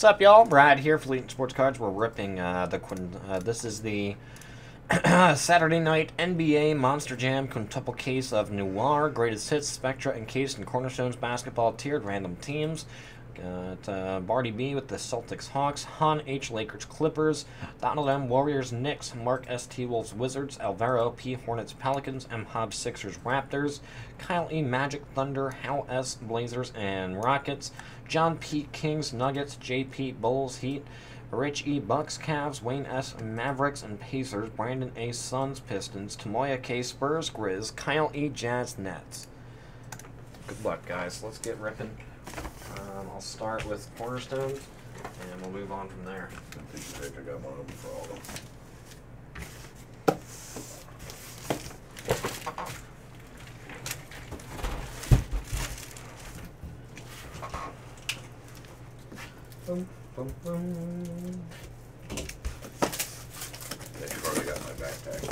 What's up, y'all? Brad here, Fleet Sports Cards. We're ripping uh, the uh, this is the Saturday night NBA Monster Jam quintuple case of Noir, Greatest Hits, Spectra, Encased, in Cornerstones basketball tiered random teams. Got uh, Barty B with the Celtics Hawks, Han H Lakers Clippers, Donald M Warriors Knicks, Mark S T Wolves Wizards, Alvaro P Hornets Pelicans, M Hobbs Sixers Raptors, Kyle E Magic Thunder, Hal S Blazers and Rockets, John P Kings Nuggets, J P Bulls Heat, Rich E Bucks Cavs, Wayne S Mavericks and Pacers, Brandon A Suns Pistons, Tamoya K Spurs Grizz, Kyle E Jazz Nets. Good luck, guys. Let's get ripping. Um, I'll start with Cornerstone, and we'll move on from there. Of paper, got one of them for all of them. Boom, boom, boom. Yeah, you probably got my backpack.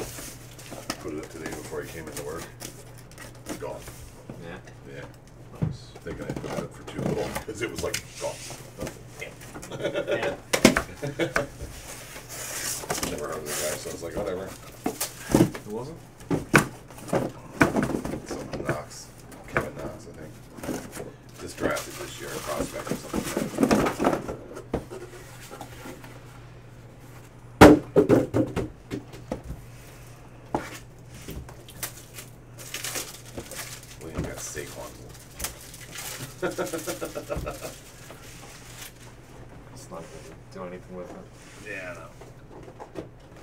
Put it up today before he came into work. It's gone. Yeah. Yeah. I was thinking I put it up for too long because it was like gone. yeah. Never heard of the guy, so I was like, whatever. It wasn't? Some Knox, Kevin Knox, I think. Just drafted this year, a prospect or something like that. William got Saquon. It's not going to do anything with it. Yeah, I know.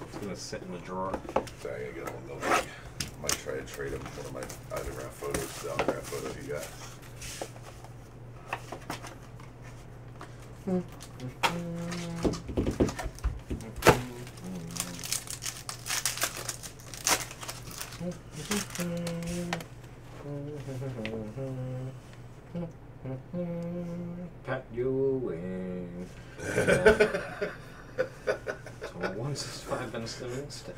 It's going to sit in the drawer. So I gotta get one of those. Might try to trade him one of my autograph photos, the autograph photo he got. Pat Ewing. So one six Simmons to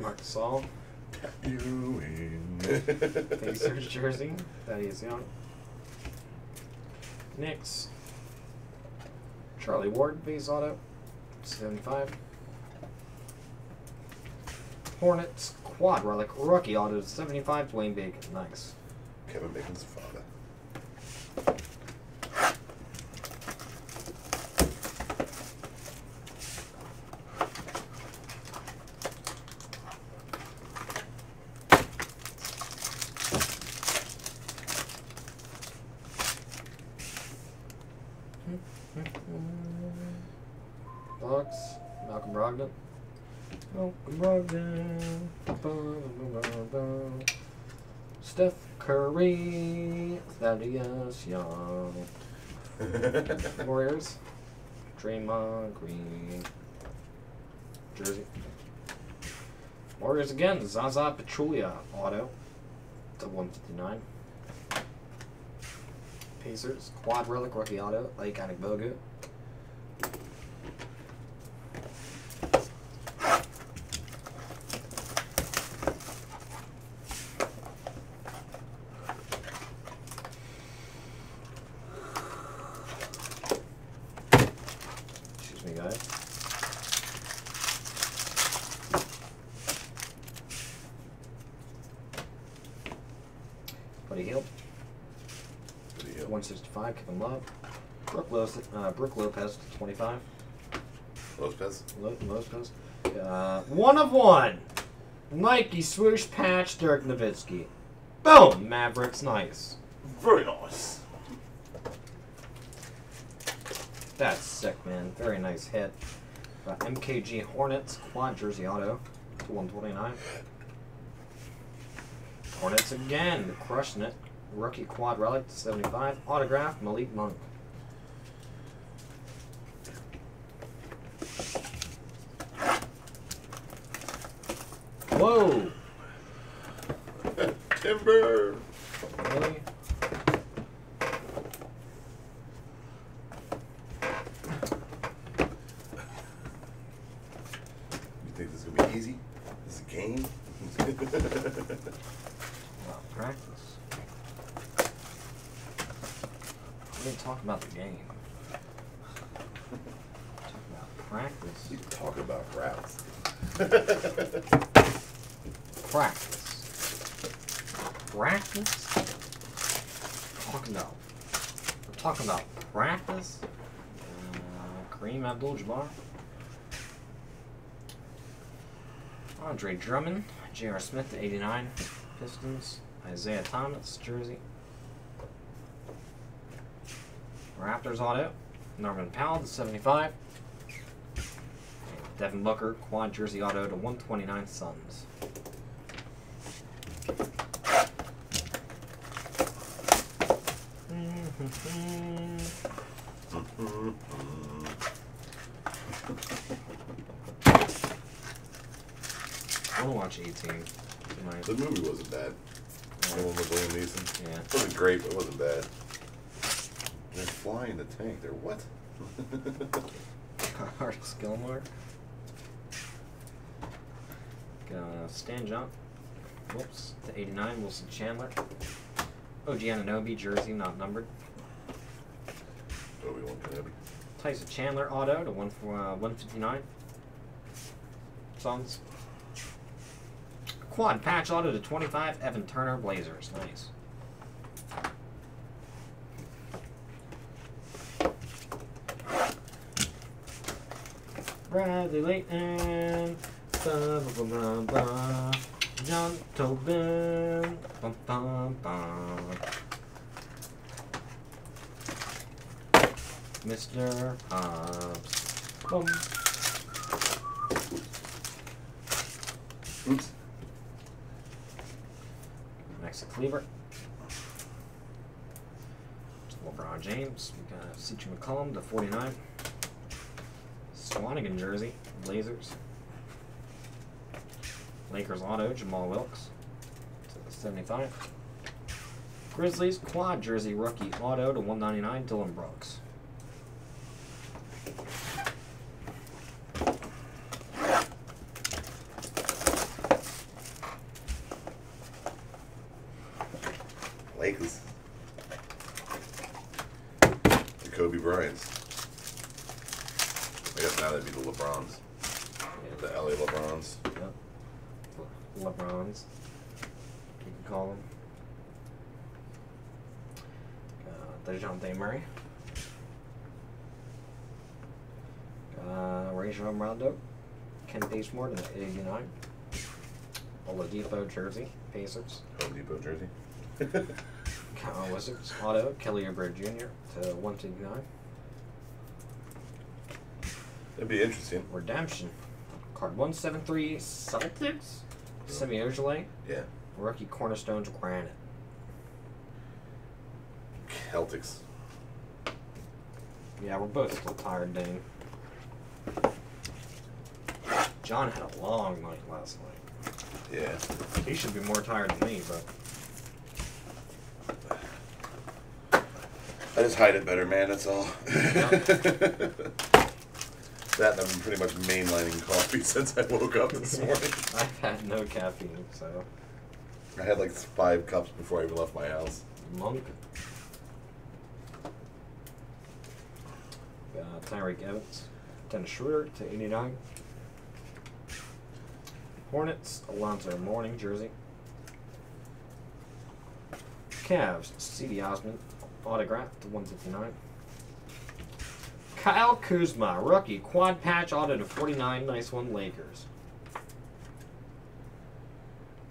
Marc Gasol. You win. Pacers jersey. Thaddeus Young. Knicks. Charlie Ward base auto. Seventy five. Hornets quad relic rookie auto seventy five Dwayne Bacon. Nice. Kevin Bacon's father. Bucks. Malcolm Brogdon. Malcolm Brogdon. Steph Curry. Thaddeus Young. Warriors. Draymond Green. Jersey. Warriors again. Zaza Pachulia. Auto. To 159. Pacers. Quad Relic Rookie Auto. Iconic Bogu. Excuse me, guys. Buddy Hield, Pretty good. 165, Kevin Love. Brook, Lopez, uh, Brook Lopez, 25. Lopez. Lo- Lopez. Uh, one of one. Nike swoosh patch, Dirk Nowitzki. Boom! Mavericks, nice. Very nice. That's sick, man. Very nice hit. Uh, MKG Hornets, quad jersey auto to 129. Hornets again, crushing it. Rookie quad relic to 75. Autograph, Malik Monk. Whoa! Timber. Really? You think this is gonna be easy? This is a game. Well, practice. We didn't talk about the game. Practice. You talk about routes. Practice. Practice? Talking about. We're talking about practice? Uh, Kareem Abdul Jabbar. Andre Drummond. J.R. Smith to 89. Pistons. Isaiah Thomas, jersey. Raptors auto. Norman Powell to 75. Devin Booker, quad jersey auto to 129 Suns. I want to watch 18 tonight. The movie wasn't bad. The one with Liam Neeson. Yeah. It wasn't great, but it wasn't bad. They're flying the tank. They're what? Artis Gilmore. Uh, Stan Jump. Whoops. To 89, Wilson Chandler. OG Anunoby, jersey, not numbered. Obi Wan Kenobi. Tyson Chandler, auto to one for, uh, 159. Suns. Quad patch auto to 25, Evan Turner, Blazers. Nice. Bradley Layton. Ba, ba, ba, ba. John Tobin. Bum, bum, bum. Mr. Hobbs. Boom. Oops. Next to Cleaver. LeBron James. We got C.J. McCollum to 49. Swanigan jersey. Blazers. Lakers auto. Jamaal Wilkes. To the 75. Grizzlies quad jersey rookie auto to 199. Dillon Brooks. Lakers. The Kobe Bryants. I guess now that'd be the LeBrons. The LA LeBrons. Yep. Le- LeBrons. You can call them. Uh, DeJounte Murray. Uh, Rajon Rondo. Kent Bazemore to 89. Oladipo jersey. Pacers. Home Depot jersey. Kyle Wizards. Auto. Kelly Oubre Jr. to 159. That'd be interesting. Redemption. Card 173 Celtics. Semi Ojeleye. Yeah. Rookie Cornerstones Granite. Celtics. Yeah, we're both still tired, Dane. John had a long night last night. Yeah. He should be more tired than me, but I just hide it better, man. That's all. that and I've been pretty much mainlining coffee since I woke up this morning. I've had no caffeine, so I had like five cups before I even left my house. monk. Uh, Tyreke Evans, Dennis Schroeder to 89. Hornets, Alonzo Mourning jersey. Cavs, Cedi Osman, autograph to 159. Kyle Kuzma, rookie, quad patch auto to 49. Nice one, Lakers.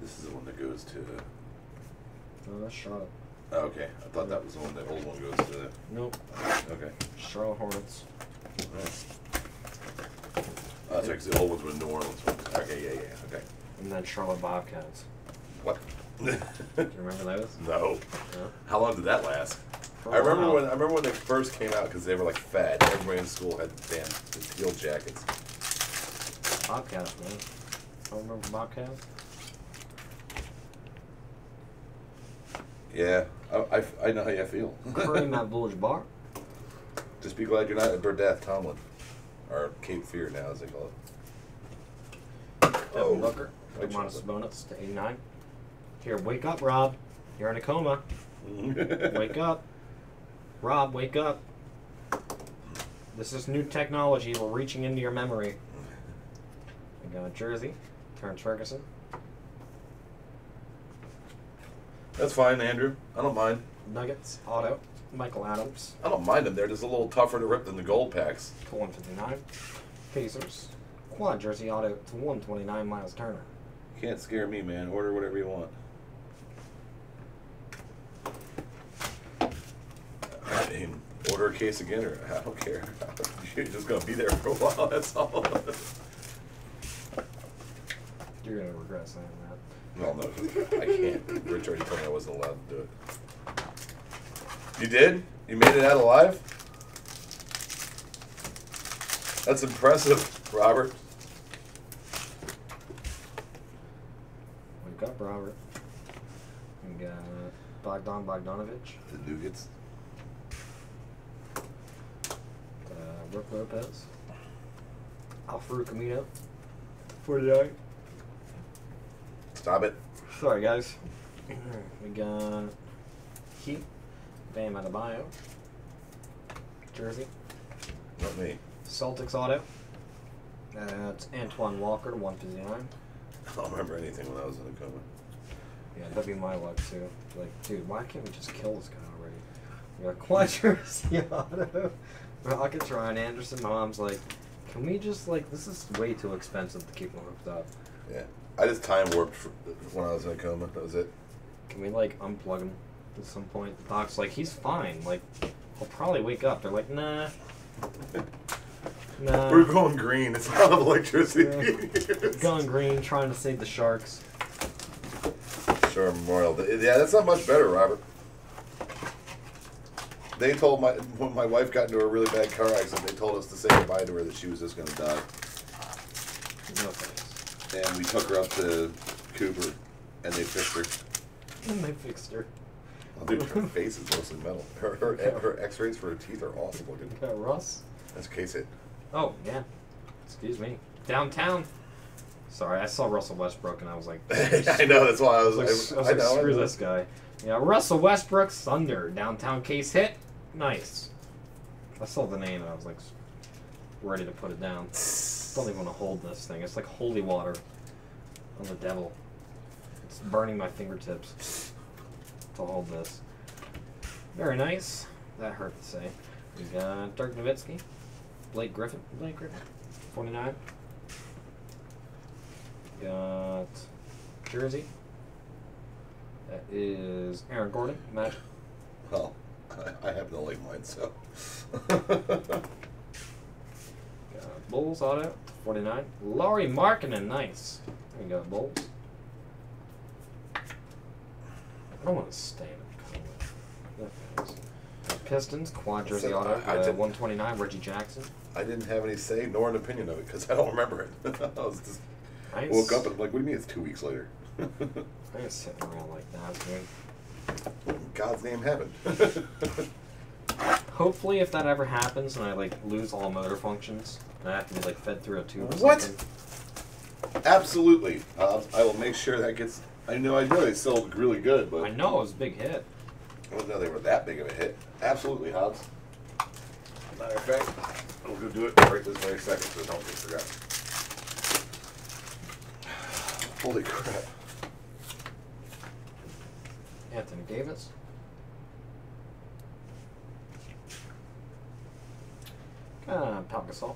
This is the one that goes to. Oh, that's Charlotte. Oh, okay, I thought that was the one. The old one goes to. Nope, Okay. Charlotte Hornets. Alright. Oh, that's right, the old ones were New Orleans ones. Okay, yeah, yeah, okay. And then Charlotte Bobcats. What? Do you remember those? no. No. How long did that last? For I remember when I remember when they first came out because they were like fat. Everybody in school had damn the teal jackets. Bobcats, man. Don't remember Bobcats? Yeah, I, I, I know how you feel. Kareem Abdul-Jabbar. Just be glad you're not a Burdeth Tomlin, or Cape Fear now as they call it. Oh. Devin Booker. White Domantas Sabonis to 89. Here, wake up, Rob. You're in a coma. Wake up. Rob, wake up. This is new technology. We're reaching into your memory. We got Jersey, Terrance Ferguson. That's fine, Andrew. I don't mind. Nuggets, auto, Michael Adams, I don't mind them. They're just a little tougher to rip than the gold packs. to 159. Pacers, quad jersey auto to 129. Miles Turner. You Can't scare me, man. Order whatever you want. I mean, order a case again, or I don't care. You're just gonna be there for a while. That's all. You're gonna regret saying that. No, no, I can't. Rich already told me I wasn't allowed to do it. You did? You made it out alive? That's impressive, Robert. We've got Robert. We got Bogdan Bogdanovich, The Nougats. uh, Brook Lopez, Alfredo Camino, 49. Stop it. Sorry, guys. We got Heat, Bam Adebayo, Jersey, Not me. Celtics auto. That's Antoine Walker, 159. I don't remember anything when I was in a coma. Yeah, that'd be my luck too. Like, dude, why can't we just kill this guy already? We got Quad Jersey auto. Rockets, Ryan Anderson. My mom's like, can we just, like, this is way too expensive to keep him hooked up. Yeah. I just time warped for, when I was in a coma. That was it. Can we, like, unplug him at some point? The doc's like, he's fine. Like, he'll probably wake up. They're like, nah. Nah. We're going green. It's a lot of electricity. Yeah. Going green, trying to save the Sharks. Sure, Memorial. Yeah, that's not much better, Robert. They told my when my wife got into a really bad car accident. They told us to say goodbye to her that she was just going to die, No thanks. and we took her up to Cooper, and they fixed her. And they fixed her. Oh, dude, her face is mostly metal. Her her, her X-rays for her teeth are awesome looking. Got Russ. That's case hit. Oh, yeah. Excuse me. Downtown. Sorry, I saw Russell Westbrook and I was like, I know. That's why I I was like, I was I like know. screw I this guy. Yeah, Russell Westbrook, Thunder. Downtown case hit. Nice. I saw the name and I was like, ready to put it down. Don't even want to hold this thing. It's like holy water on the devil. It's burning my fingertips to hold this. Very nice. That hurt to say. We got Dirk Nowitzki, Blake Griffin, Blake Griffin, 49. Got Jersey. That is Aaron Gordon, Magic. Well, I, I happen to like mine, so. Got Bulls auto, 49. Lauri Markkanen, nice. There you go, Bulls. I don't want to stay in the color. Pistons, quad jersey auto, I- I uh, 129, Reggie Jackson. I didn't have any say nor an opinion of it because I don't remember it. I was just Nice. woke up and I'm like, what do you mean it's two weeks later? I ain't sitting around like that, dude. What in God's name happened? Hopefully, if that ever happens and I like lose all motor functions, and I have to be like fed through a tube or What? something. Absolutely. Uh, I will make sure that gets. I know. I know they still look really good, but I know it was a big hit. I didn't know they were that big of a hit. Absolutely, Hobbs. Matter of fact, we'll gonna do it right this very second so don't get forgotten. Holy crap! Anthony Davis. Uh, Pau Gasol.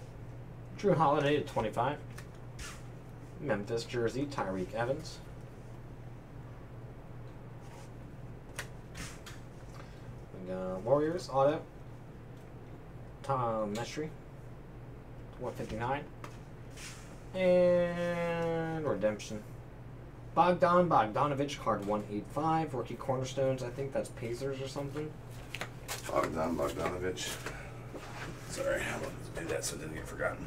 Jrue Holiday at 25. Memphis jersey, Tyreke Evans. We got Warriors auto. Tom Mestry. 159. And redemption. Bogdan Bogdanovich, card 185. Rookie Cornerstones, I think that's Pacers or something. Bogdan Bogdanovich. Sorry, I wanted to do that so it didn't get forgotten.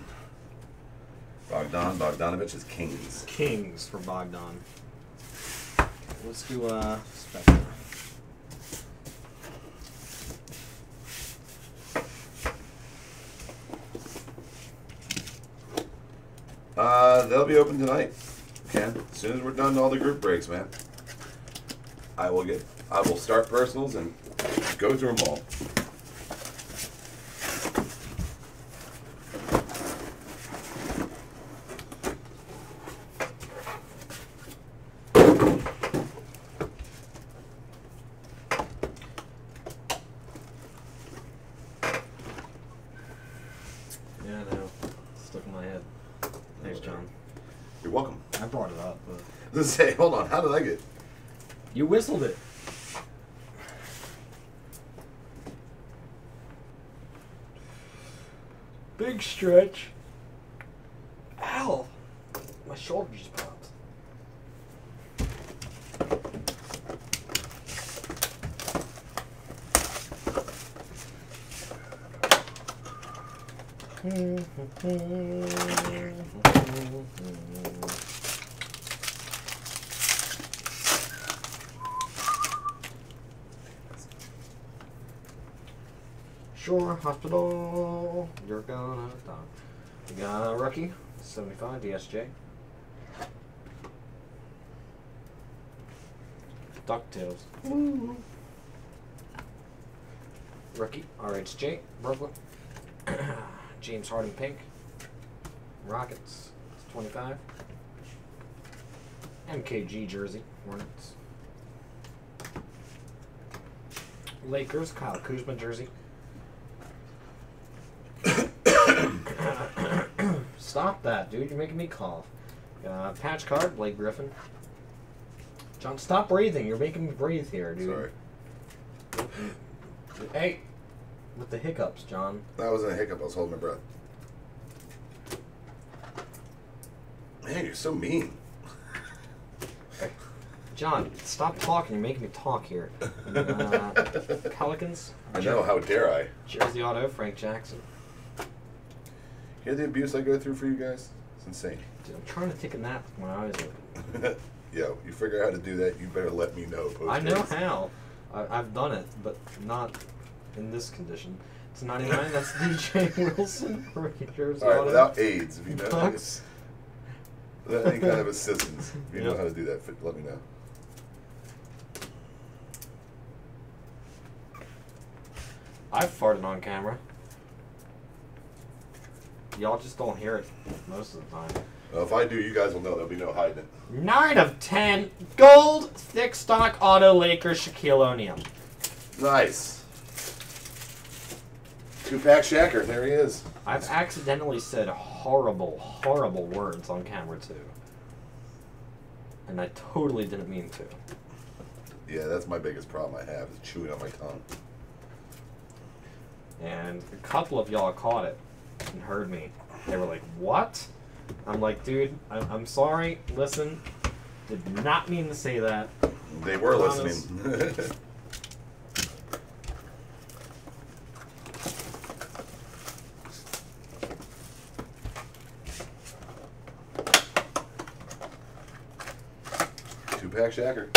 Bogdan Bogdanovich is Kings. Kings for Bogdan. Let's do uh Spectra. Uh, they'll be open tonight. Ken, as soon as we're done all the group breaks, man. I will get. I will start personals and go through them all. Yeah, I know. Stuck in my head. Thanks, John. You're welcome. I brought it up, but Let's say, hold on. How did I get? you whistled it. Big stretch. Ow! My shoulder just popped. Sure, hospital. You're gonna die. We got a rookie, 75 DSJ. DuckTales. Rookie, RHJ, Brooklyn. James Harden Pink. Rockets, 25. MKG jersey, Hornets. Lakers, Kyle Kuzma jersey. Stop that, dude. You're making me cough. Uh, patch card, Blake Griffin. John, stop breathing. You're making me breathe here, dude. Sorry. Hey, with the hiccups, John. That wasn't a hiccup. I was holding my breath. Man, you're so mean. John, stop talking. You're making me talk here. Uh, Pelicans. I know. How dare I? Jersey Auto, Frank Jackson. Hear the abuse I go through for you guys? It's insane. Dude, I'm trying to take a nap with my eyes open. Yo, you figure out how to do that, you better let me know. I know how. I, I've done it, but not in this condition. It's 99. That's DJ Wilson. Jersey All right, Auto. without AIDS, if you know, Bucks. without any kind of assistance, if you know how to do that, let me know. I've farted on camera. Y'all just don't hear it most of the time. Well, if I do, you guys will know. There'll be no hiding it. 9 of 10. Gold, thick stock auto Lakers, Shaquille O'Neal. Nice. Two pack Shacker. There he is. I've accidentally said horrible, horrible words on camera too. And I totally didn't mean to. Yeah, that's my biggest problem I have is chewing on my tongue. And a couple of y'all caught it and heard me. They were like, What? I'm like, Dude, I'm, I'm sorry. Listen, did not mean to say that. They were Promise. listening. Two pack Shacker.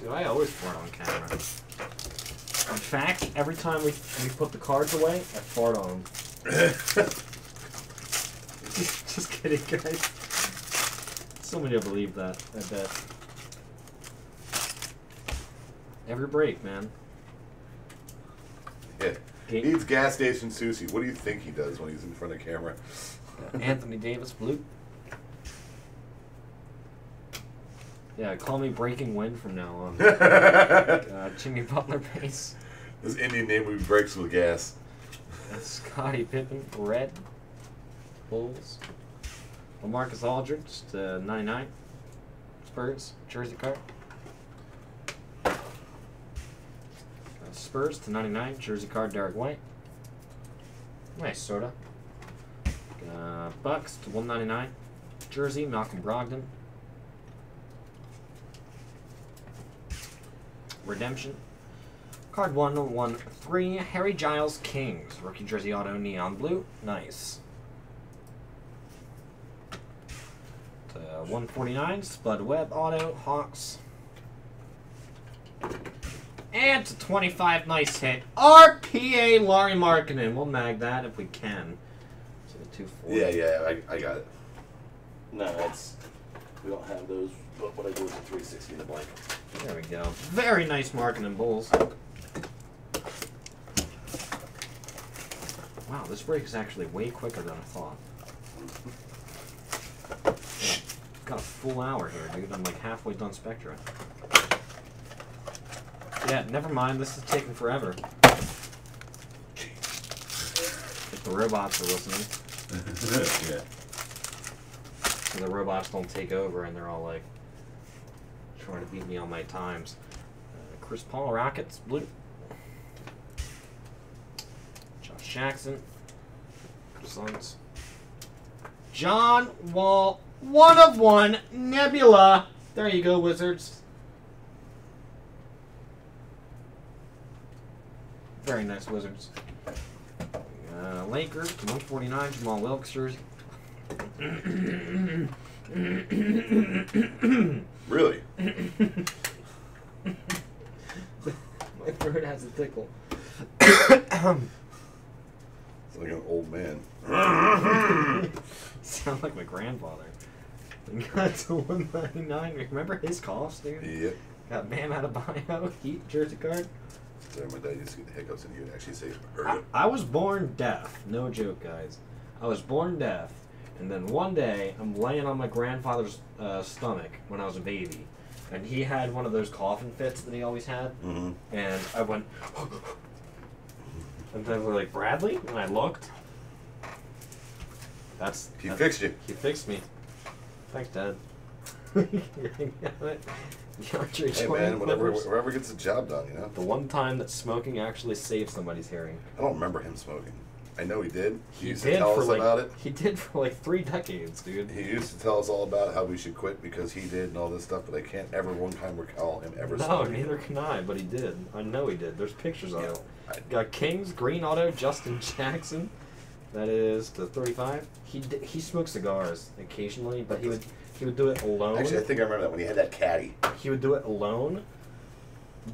Dude, I always fart on camera. In fact, every time we, we put the cards away, I fart on them. Just kidding, guys. Somebody will believe that, I bet. Every break, man. Yeah. He Game, eats gas station sushi. What do you think he does when he's in front of camera? Anthony Davis, blue. Yeah, call me Breaking Wind from now on. this Uh, Jimmy Butler base. This Indian name movie breaks with gas. Scottie Pippen, red. Bulls. Lamarcus Aldridge to 99. Spurs, jersey card. Uh, Spurs to 99, jersey card, Derrick White. Nice, sorta. Uh, Bucks to 199, jersey, Malcolm Brogdon. Redemption. Card 113, Harry Giles Kings. Rookie jersey auto neon blue. Nice. Uh, to 149, Spud Webb auto, Hawks. And to 25, nice hit. RPA Lauri Markkanen. We'll mag that if we can. To the 240. Yeah, yeah, I, I got it. No, that's we don't have those. But what I do with the 360 in the blank. There we go. Very nice Markkanen Bulls. Wow, this break is actually way quicker than I thought. Yeah, got a full hour here, dude. I'm like halfway done Spectra. Yeah, never mind. This is taking forever. It The robots are listening, yeah. so the robots don't take over, and they're all like trying to beat me on my times. Uh, Chris Paul, Rockets, blue. Josh Jackson, Suns. John Wall, one of one, Nebula. There you go, Wizards. Very nice Wizards. Uh, Lakers, 149, Jamaal Wilkes. Really? My throat has a tickle. Like an old man. Sound like my grandfather. We got to 199. Remember his coughs, dude? Yep. Got man out of bio, Heat jersey card. Sorry, my dad used to get the hiccups and he would actually say, I, I was born deaf. No joke, guys. I was born deaf, and then one day I'm laying on my grandfather's uh, stomach when I was a baby, and he had one of those coughing fits that he always had, Mm-hmm. and I went, and then we're like Bradley, and I looked. That's He that- fixed you. He fixed me. Thanks, Dad. DeAndre Hey man, whatever, whatever gets the job done, you know. The one time that smoking actually saved somebody's hearing. I don't remember him smoking. I know he did. He, He used did to tell for us like about it. he did for like three decades, dude. He used to tell us all about how we should quit because he did and all this stuff, but I can't ever one time recall him ever No, smoking. neither can I, but he did. I know he did. There's pictures of Yeah, it. I- Got Kings, Green Auto, Justin Jackson. That is the 35. He d- he smoked cigars occasionally, but he would he would do it alone. Actually, I think I remember that when he had that caddy. he would do it alone,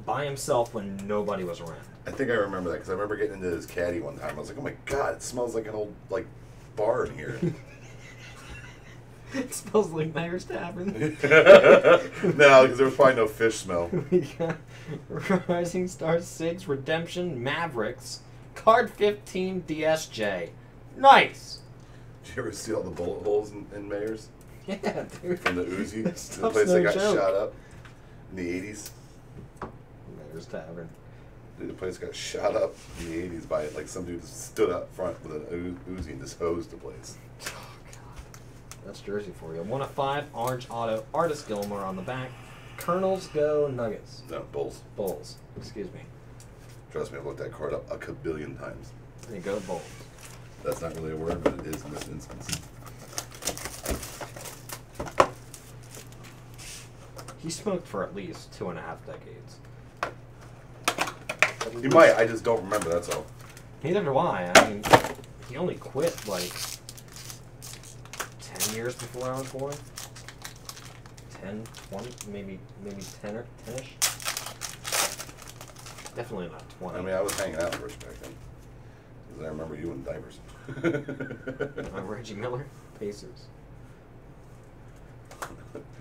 by himself when nobody was around. I think I remember that because I remember getting into his caddy one time. I was like, oh my god, it smells like an old like bar in here. it smells like Mayor's Tavern. no, because there was probably no fish smell. we got Rising Star 6 Redemption Mavericks. Card 15 DSJ. Nice! Did you ever see all the bullet holes in, in Mayors Yeah, dude. from the Uzi? The place no that got joke. shot up in the '80s. Mayor's Tavern. Dude, the place got shot up in the '80s by it. like some dude stood up front with an Uzi and just hosed the place. Oh, God. That's Jersey for you. 1 of 5, Orange Auto, Artis Gilmore on the back. Colonels go Nuggets. No, Bulls. Bulls. Excuse me. Trust me, I've looked that card up a kabillion times. There you go, Bulls. That's not really a word, but it is in this instance. He smoked for at least two and a half decades. You might, I just don't remember. That's all. Neither do I. I mean, he only quit like 10 years before I was born. 10, 20, maybe maybe 10 or 10ish. Definitely not 20. I mean, I was hanging out first back then. Because I remember you in diapers. I'm Reggie Miller, Pacers.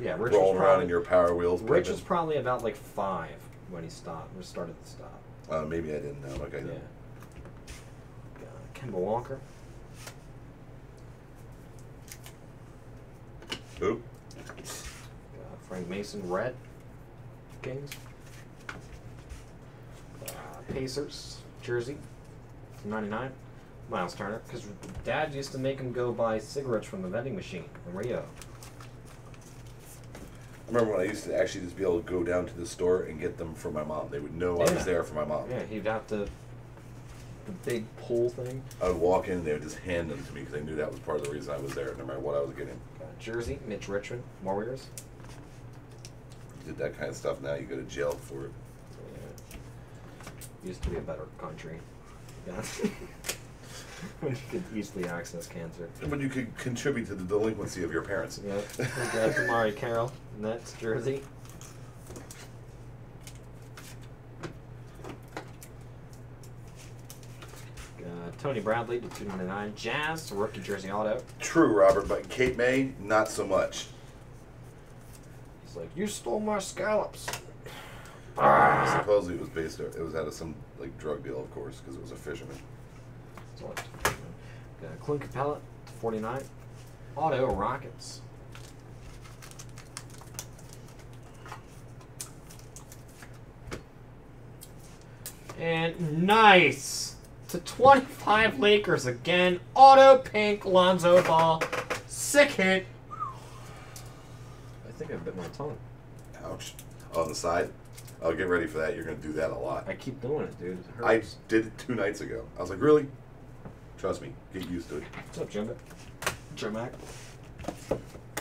Yeah, Rich was Rolling around probably, in your Power Wheels. Rich was probably about like five when he stopped, or started to stop. Uh, maybe I didn't know. Like I Yeah. Got Kemba Walker. Who? Frank Mason, red. Kings. Uh, Pacers, jersey, 99. Miles Turner, because Dad used to make him go buy cigarettes from the vending machine in Rio. I remember when I used to actually just be able to go down to the store and get them for my mom. They would know I Yeah. was there for my mom. Yeah, he'd have to. The big pull thing. I would walk in and they would just hand them to me because they knew that was part of the reason I was there, no matter what I was getting. Got jersey, Mitch Richmond, Warriors. Did that kind of stuff now, you go to jail for it. Yeah. Used to be a better country. Yeah. when you could easily access cancer. When you could contribute to the delinquency of your parents. Yeah. We got uh, Kamari Carroll, Nets jersey. Got Tony Bradley to 299. Jazz, rookie jersey auto. True, Robert, but Kate May, not so much. He's like, You stole my scallops. Supposedly it was based, it was out of some like drug deal, of course, because it was a fisherman. So what? Uh, Got Clint Capela to 49. Auto Rockets. And nice to 25 Lakers again. Auto pink Lonzo Ball. Sick hit. I think I bit my tongue. Ouch. On the side. Oh, get ready for that. You're gonna do that a lot. I keep doing it, dude. It I hurts. did it two nights ago. I was like, really? Trust me. Get used to it. What's up, Jim? Jim Mac.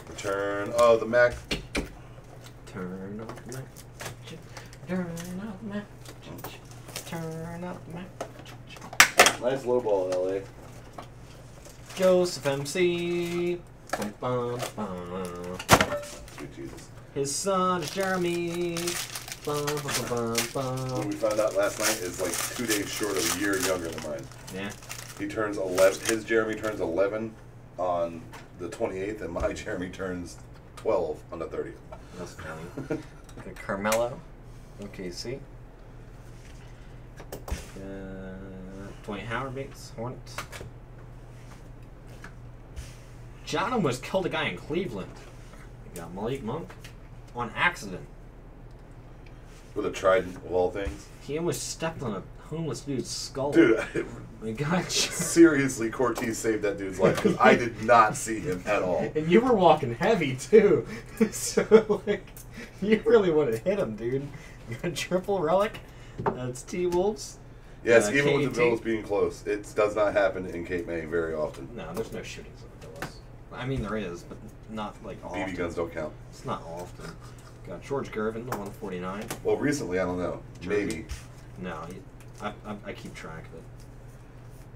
Return. Oh, the Mac. Turn off the Mac. Turn off the Mac. Turn off the Mac. Nice low ball, LA. Joseph MC. Bum, bum, bum. His son is Jeremy. Bum, bum, bum, What we found out last night is like two days short of a year younger than mine. Yeah. He turns 11. His Jeremy turns 11 on the 28th, and my Jeremy turns 12 on the 30th. That's funny. Okay, Carmelo. OKC. Uh, Dwayne Howard beats Hornets. John almost killed a guy in Cleveland. You got Malik Monk on accident. With a trident of all things. He almost stepped on a homeless dude's skull. Dude, My God. seriously, Cortez saved that dude's life because I did not see him at all. And you were walking heavy too, so like, you really would have hit him, dude. You got a triple relic. That's T Wolves. Yes, Uh, even with the KT. Bills being close, it does not happen in Cape May very often. No, there's no shootings in the villas. I mean, there is, but not like often. BB guns don't count. It's not often. Got George Gervin, the 149. Well, recently, I don't know. Jersey. Maybe. No, he, I, I, I keep track of it.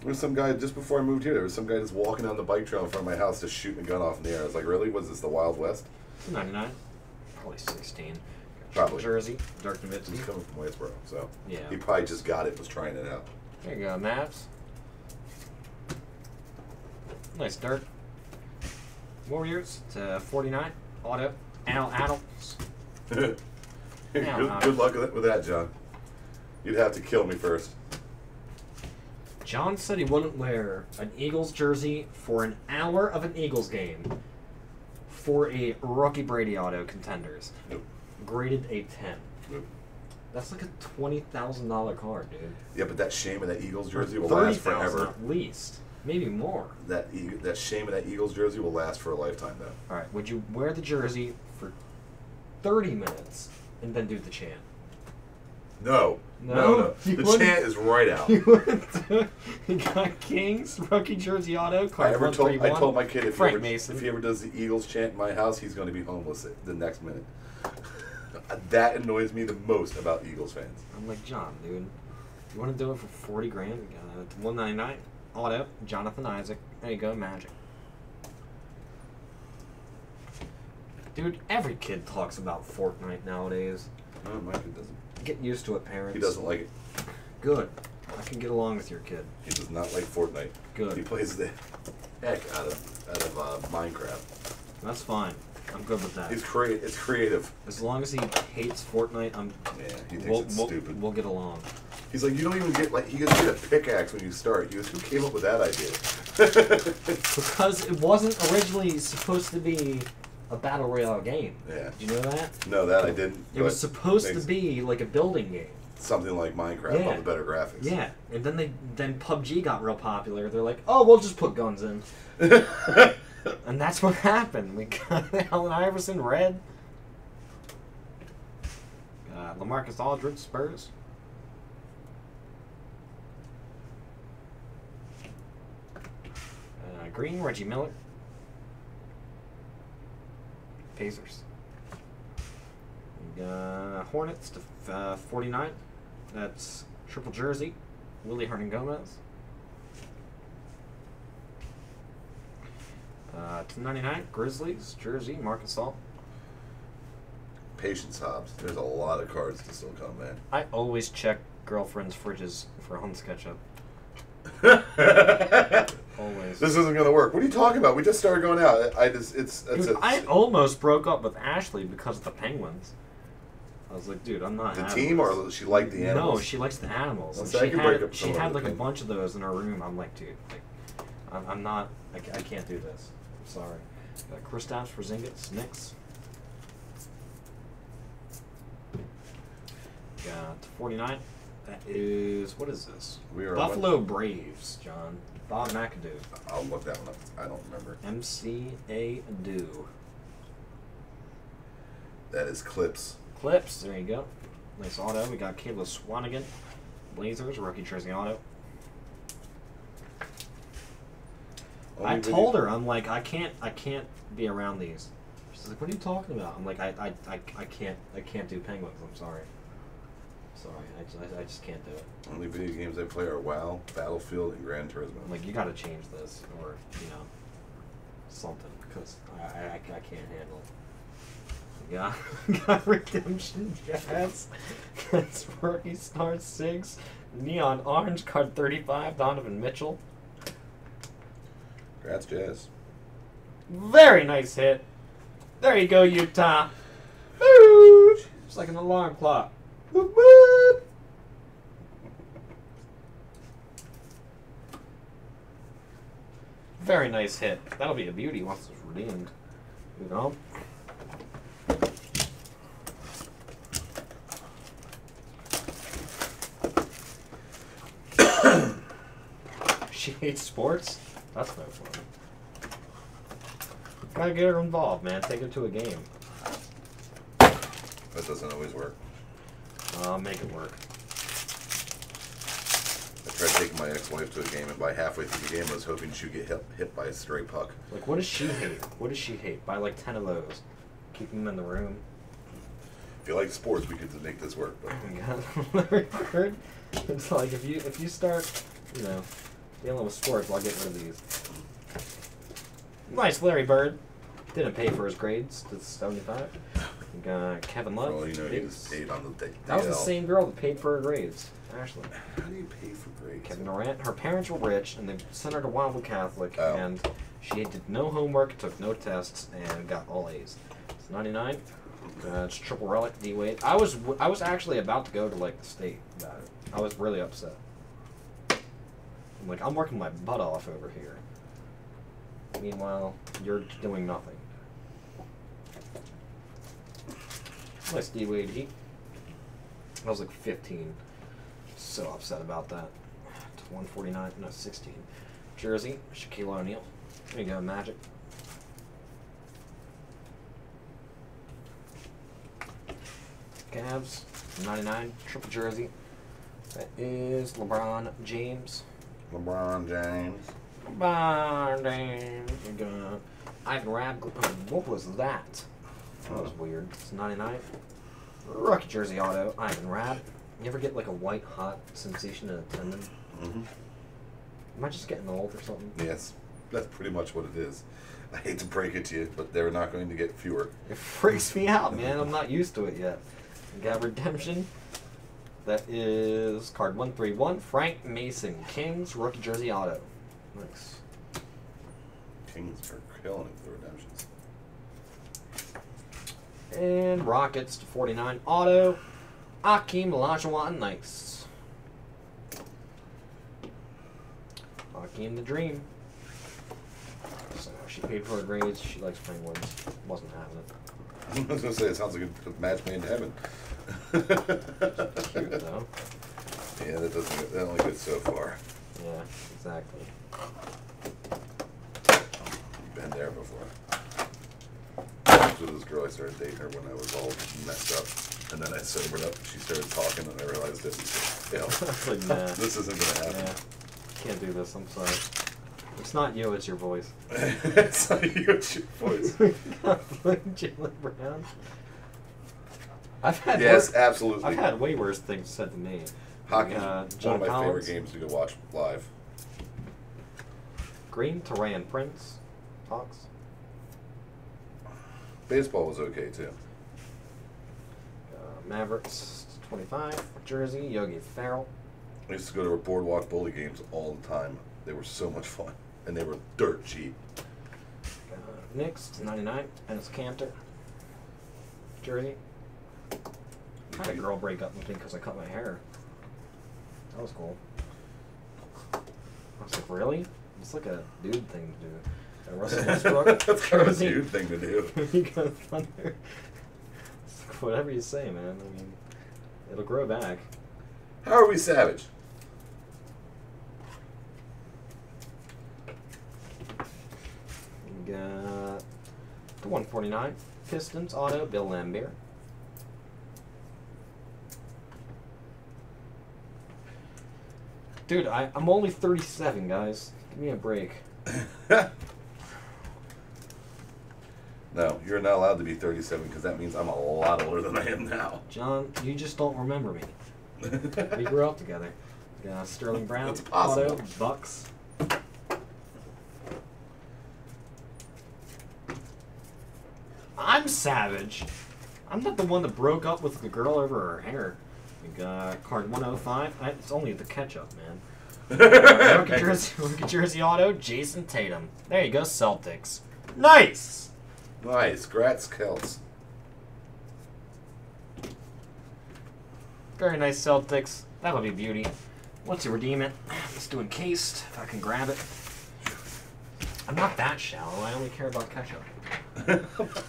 There was some guy just before I moved here. There was some guy just walking down the bike trail in front of my house, just shooting a gun off in the air. I was like, "Really? Was this the Wild West?" 99, probably 16. Got Probably. Jersey, Dirk He's coming from Westboro, so Yeah. he probably just got it, was trying it out. There you go, Mavs. Nice Dirk. Warriors to 49. Auto. Al Adams. good, uh, good luck with that- John. You'd have to kill me first. John said he wouldn't wear an Eagles jersey for an hour of an Eagles game for a rookie Brady auto contenders. Nope. Graded a 10. Nope. That's like a $20,000 card, dude. Yeah, but that shame of that Eagles jersey will last forever. At least. Maybe more. That e- that shame of that Eagles jersey will last for a lifetime, though. All right, would you wear the jersey for 30 minutes and then do the chant? No, No? no. You The wouldn't- chant is right out. You you got Kings rookie jersey auto I ever told I 131. told my kid if he, ever, Mason. if he ever does the Eagles chant in my house, he's going to be homeless the next minute. that annoys me the most about Eagles fans. I'm like John, dude. You want to do it for 40 grand? Uh, 199 auto. Jonathan Isaac. There you go, Magic. Dude, every kid talks about Fortnite nowadays. No, my kid doesn't. Get used to it, parents. He doesn't like it. Good. I can get along with your kid. He does not like Fortnite. Good. He plays the heck out of out of uh, Minecraft. That's fine. I'm good with that. He's create. It's creative. As long as he hates Fortnite, I'm. Yeah, he thinks we'll, it's we'll- stupid. We'll get along. He's like, you don't even get like. You get a pickaxe when you start. He goes, who came up with that idea? Because it wasn't originally supposed to be a battle royale game. Yeah. Did you know that? no, that I didn't. It was supposed to be like a building game. something like Minecraft Yeah. the better graphics. Yeah, and then they then PUBG got real popular. They're like, oh, we'll just put guns in, and that's what happened. We got Allen Iverson red. Uh, Lamarcus Aldridge Spurs. Uh, green Reggie Miller. Pacers. Uh, Hornets to uh, 49. That's triple jersey. Willy Hernangomez. Uh, to 99. Grizzlies jersey. Marcus Salt. Patience, Hobbs. There's a lot of cards to still come, man. I always check girlfriends' fridges for Hunt's ketchup. This isn't gonna work. What are you talking about? We just started going out. I just it's it's Dude, a, I almost broke up with Ashley because of the penguins. I was like, dude, I'm not. the having team or she liked the animals. No, she likes the animals. Well, so she had, she had like a bunch of those in her room. I'm like, dude, like, I'm, I'm not. I, I can't do this. I'm sorry. Got Kristaps Porzingis, Knicks. Got 49. That is what is this? We are Buffalo Braves, John. Bob McAdoo. I'll look that one up. I don't remember. M C A do. That is Clips. Clips. There you go. Nice auto. We got Caleb Swanigan. Blazers rookie jersey auto. Oh, I Only video- told her I'm like I can't I can't be around these. She's like, what are you talking about? I'm like I I, I, I can't I can't do penguins. I'm sorry. Sorry, I just, I, I just can't do it. Only video games I play are WoW, Battlefield, and Gran Turismo. I'm like you got to change this or you know something because I, I, I can't handle it. Yeah, got redemption jazz. That's rookie star six. Neon orange card thirty five. Donovan Mitchell. Congrats, Jazz. Very nice hit. There you go, Utah. It's like an alarm clock. Very nice hit. That'll be a beauty once it's redeemed. You know? she hates sports? That's no fun. Gotta get her involved, man. Take her to a game. That doesn't always work. Uh, make it work. I tried taking my ex-wife to a game, and by halfway through the game, I was hoping she'd get hit, hit by a stray puck. Like, what does she hate? What does she hate? Buy like 10 of those. Keep them in the room. If you like sports, we could make this work. But Larry Bird. It's like if you if you start, you know, dealing with sports, I'll get rid of these. Nice, Larry Bird. Didn't pay for his grades to 75. Got Kevin Love. all you know, he was paid on the day. That was the same girl that paid for her grades. Ashley. How do you pay for grades? Kevin Durant. Her parents were rich, and they sent her to Wildwood Catholic, Oh. and she did no homework, took no tests, and got all A's. It's 99. Uh, it's triple relic D Wade. I was I was actually about to go to like the state about it. I was really upset. I'm like I'm working my butt off over here. Meanwhile, you're doing nothing. Nice D Wade heat. I was like 15. So upset about that. To 149, no 16. Jersey, Shaquille O'Neal. There you go, Magic. Cavs, 99, triple jersey. That is LeBron James. LeBron James. LeBron James. We got Ivan Rabb. What was that? That was weird. It's 99. Rookie jersey auto, Ivan Rabb. You ever get like a white hot sensation in a tendon? Mm-hmm. Am I just getting old or something? Yes, that's pretty much what it is. I hate to break it to you, but they're not going to get fewer. It freaks me out, man. I'm not used to it yet. We got redemption. That is card 131. Frank Mason, Kings, rookie jersey auto. Nice. Kings are killing it with the redemptions. And Rockets to 49 auto. Akeem Olajuwon, nice. Akeem the Dream. So she paid for her grades. She likes playing penguins. Wasn't having it. I was gonna say it sounds like a match made in heaven. Cute though. Yeah, that doesn't. That only gets so far. Yeah, exactly. Been there before. So this girl, I started dating her when I was all messed up, and then I sobered up. and She started talking, and I realized this is. I was like, nah. This isn't gonna happen. can't do this. I'm sorry. It's not you. It's your voice. it's not you, it's your voice. Jaylen Brown. I've had Yes, wor- absolutely. I've had way worse things said to me. Hockey Uh, one of my Collins. favorite games to go watch live. Green Taurean Prince. Hawks. Baseball was okay too. Uh, Mavericks 25. Jersey. Yogi Ferrell. I used to go to boardwalk bully games all the time. They were so much fun, and they were dirt cheap. Uh, Knicks 99. Enes Kanter. Jersey. I had a girl break up with me because I cut my hair. That was cool. I was like, really? It's like a dude thing to do. Russell Westbrook. That's kind of a dude thing to do. you got thunder. Whatever you say, man. I mean, it'll grow back. How are we savage? We got the 149 Pistons auto, Bill Laimbeer. Dude, I, I'm only 37, guys. Give me a break. No, you're not allowed to be 37 because that means I'm a lot older than I am now. John, you just don't remember me. We grew up together. Got Sterling Brown, That's possible. auto, Bucks. I'm savage. I'm not the one that broke up with the girl over her hair. We got card 105. I- It's only the ketchup, man. Rookie jersey, rookie jersey auto, Jayson Tatum. There you go, Celtics. Nice! Nice. Grats Celts. Very nice Celtics. That'll be beauty. Once you redeem it, let's do encased, if I can grab it. I'm not that shallow, I only care about ketchup.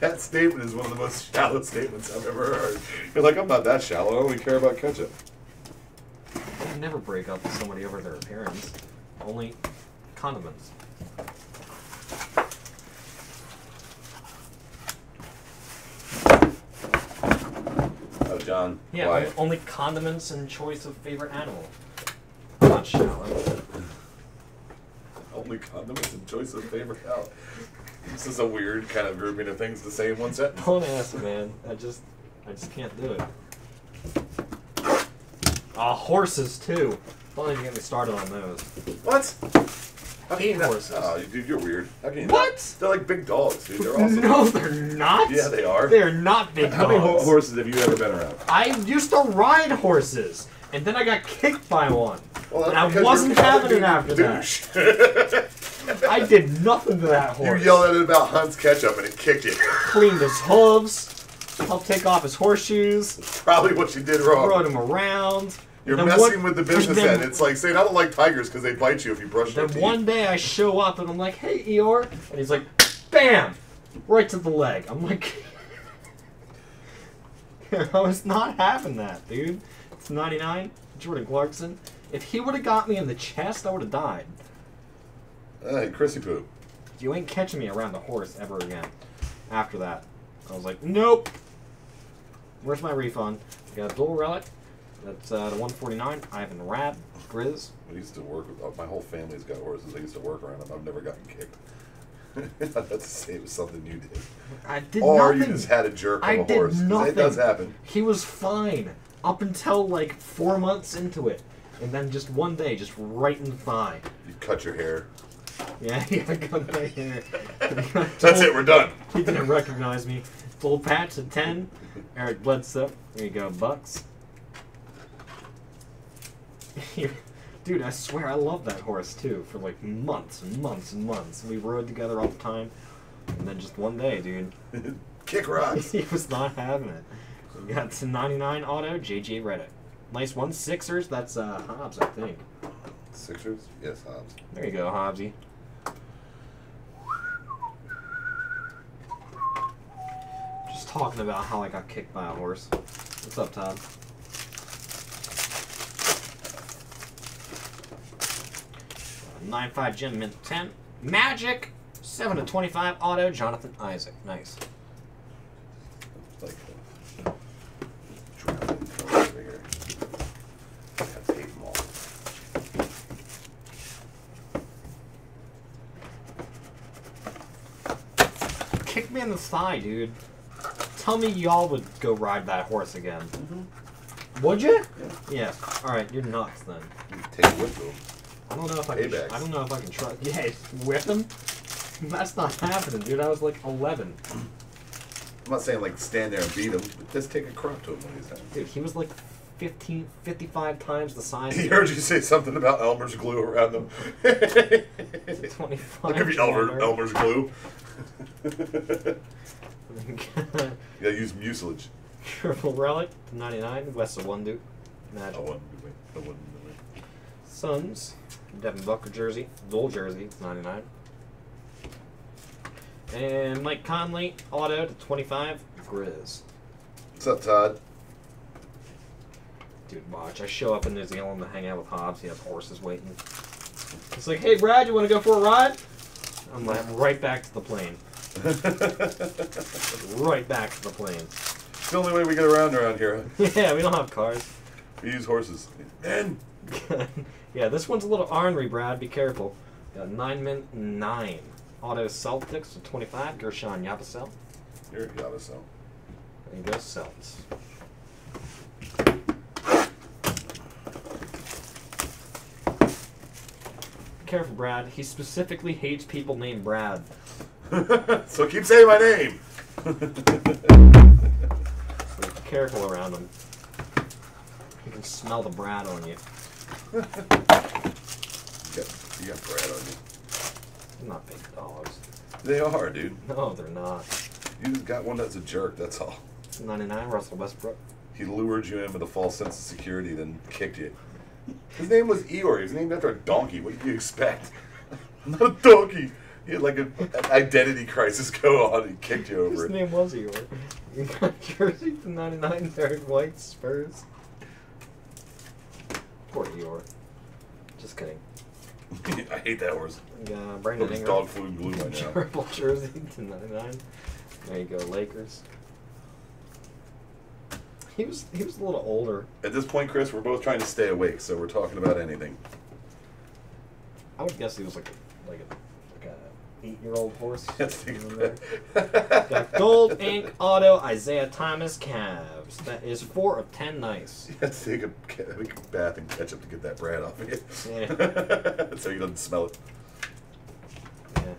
that statement is one of the most shallow statements I've ever heard. You're like, I'm not that shallow. I only care about ketchup. I never break up with somebody over their appearance. Only condiments. John. Yeah, Why? on- only condiments and choice of favorite animal. Not shallow. Only condiments and choice of favorite out. This is a weird kind of grouping of things to say in one sentence. Don't ask, man. I just, I just can't do it. Ah, horses too. Don't even get me started on those. What? How can? Horses. Oh, dude, you're weird. How can you What? Not? They're like big dogs, dude. They're awesome. No, they're not. Yeah, they are. They're not big How many ho- dogs. horses have you ever been around? I used to ride horses, and then I got kicked by one. Well, and I wasn't you're having it after a that. I did nothing to that horse. You horse. yelled at it about Hunt's ketchup and it kicked you. Cleaned his hooves. Helped take off his horseshoes. Probably what you did wrong. Rode him around. You're then messing one- with the business and then- end. It's like saying I don't like tigers because they bite you if you brush their Then one day I show up and I'm like, "Hey Eeyore," and he's like, "Bam!" Right to the leg. I'm like, I was not having that, dude. It's 99. Jordan Clarkson. If he would have got me in the chest, I would have died. Hey, Chrissy Poo. You ain't catching me around the horse ever again. After that, I was like, nope. Where's my refund? We got a dual relic. That's uh, the 149. Ivan Rabb, Grizz. We used to work with uh, my whole family's got horses. I used to work around them. I've never gotten kicked. That's the same was something you did. I did or nothing. you just had a jerk on I a did horse. 'cause nothing. It does happen. He was fine up until like four months into it, and then just one day, just right in the thigh. You cut your hair. Yeah, yeah, I got my hair. That's it. We're done. He didn't recognize me. Full patch at 10. Eric Bledsoe. There you go, Bucks. Dude, I swear I love that horse too for like months and months and months. We rode together all the time. And then just one day, dude, Kick rocks. he was not having it. We got to 99 auto, JJ Redick. Nice one. Sixers, that's uh, Hobbs, I think. Sixers? Yes, Hobbs. There you go, Hobbsy. Just talking about how I got kicked by a horse. What's up, Todd? Nine five Jim mint ten Magic seven to twenty five auto Jonathan Isaac nice. Like, uh, traveling over here. Gotta tape them all. Kick me in the thigh, dude. Tell me y'all would go ride that horse again. Would you? Yeah. All right, you're nuts then. You take a whip to 'em. I don't know if I can. I don't know if I can trust. Yeah, whip him. That's not happening, dude. I was like 11. I'm not saying like stand there and beat him, but just take a crop to him when he's down. Dude, he was like 15, 55 times the size. He heard you say something about Elmer's glue around them. 25. I'll give you Elmer, Elmer. Elmer's glue. yeah, use mucilage. Triple relic, 99. West of one dude. I Magic. wouldn't. I wouldn't. Suns, Devin Booker jersey, dual jersey, 99. And Mike Conley, auto to 25, Grizz. What's up, Todd? Dude, watch. I show up in New Zealand to hang out with Hobbs. He has horses waiting. It's like, hey, Brad, you want to go for a ride? I'm like, right back to the plane. Right back to the plane. It's the only way we get around around here. yeah, we don't have cars. We use horses. Men! yeah, this one's a little ornery, Brad. Be careful. Got 9 min 9. Auto Celtics to 25. Guerschon Yabusele. Here, Yavaso. There you go, Celts. Careful, Brad. He specifically hates people named Brad. so keep saying my name. So careful around him. You can smell the Brad on you. You got, you got Brad on you. They're not big dogs. They are, dude. No, they're not. You just got one that's a jerk, that's all. 99 Russell Westbrook. He lured you in with a false sense of security, then kicked you. His name was Eeyore. He was named after a donkey. What do you expect? Not a donkey. He had like a, an identity crisis go on. He kicked you over His it. name was Eeyore. You got jersey to 99 there white Spurs. Poor Eeyore. Just kidding. I hate that horse. Yeah, Brandon Ingram. dog food and glue right now. Triple jersey to 99. There you go, Lakers. He was he was a little older. At this point, Chris, we're both trying to stay awake, so we're talking about anything. I would guess he was like like a like a eight year old horse. Let's think there. Got gold ink auto Isaiah Thomas Cavs. That is four of ten nice. You have to take a, take a bath and ketchup to get that bread off of you. Yeah. so you don't smell it. Yeah.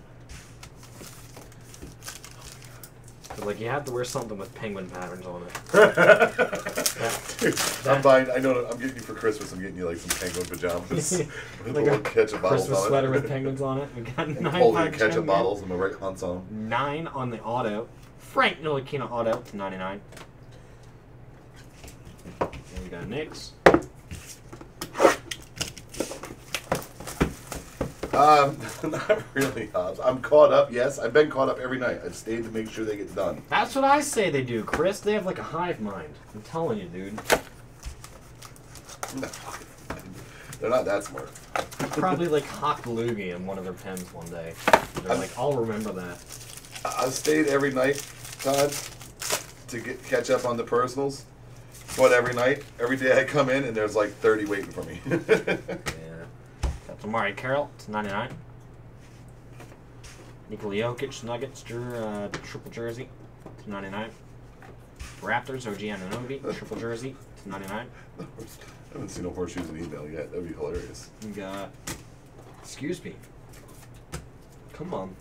But, like you have to wear something with penguin patterns on it. Dude, I'm buying. I know. I'm getting you for Christmas. I'm getting you like some penguin pajamas Like a ketchup bottles Christmas sweater with penguins on it. We got and nine holding ketchup bottles and the right hunts on them. Nine on the auto. Frank Ntilikina auto 99. There we got Knicks. Um, not really, Hobbs. I'm caught up. Yes, I've been caught up every night. I've stayed to make sure they get done. That's what I say they do, Chris. They have like a hive mind. I'm telling you, dude. They're not that smart. Probably like Hawk Loogie in one of their pens one day. They're I'm- like, I'll remember that. I- I've stayed every night, Todd, to get catch up on the personals. But every night, every day I come in and there's like 30 waiting for me. Yeah. Got DeMarre Carroll to 99. Nikola Jokic, Nuggets, jer- uh, triple jersey to 99. Raptors, OG Anunoby, triple jersey to 99. I haven't seen no horseshoes in email yet. That'd be hilarious. Got, excuse me. Come on.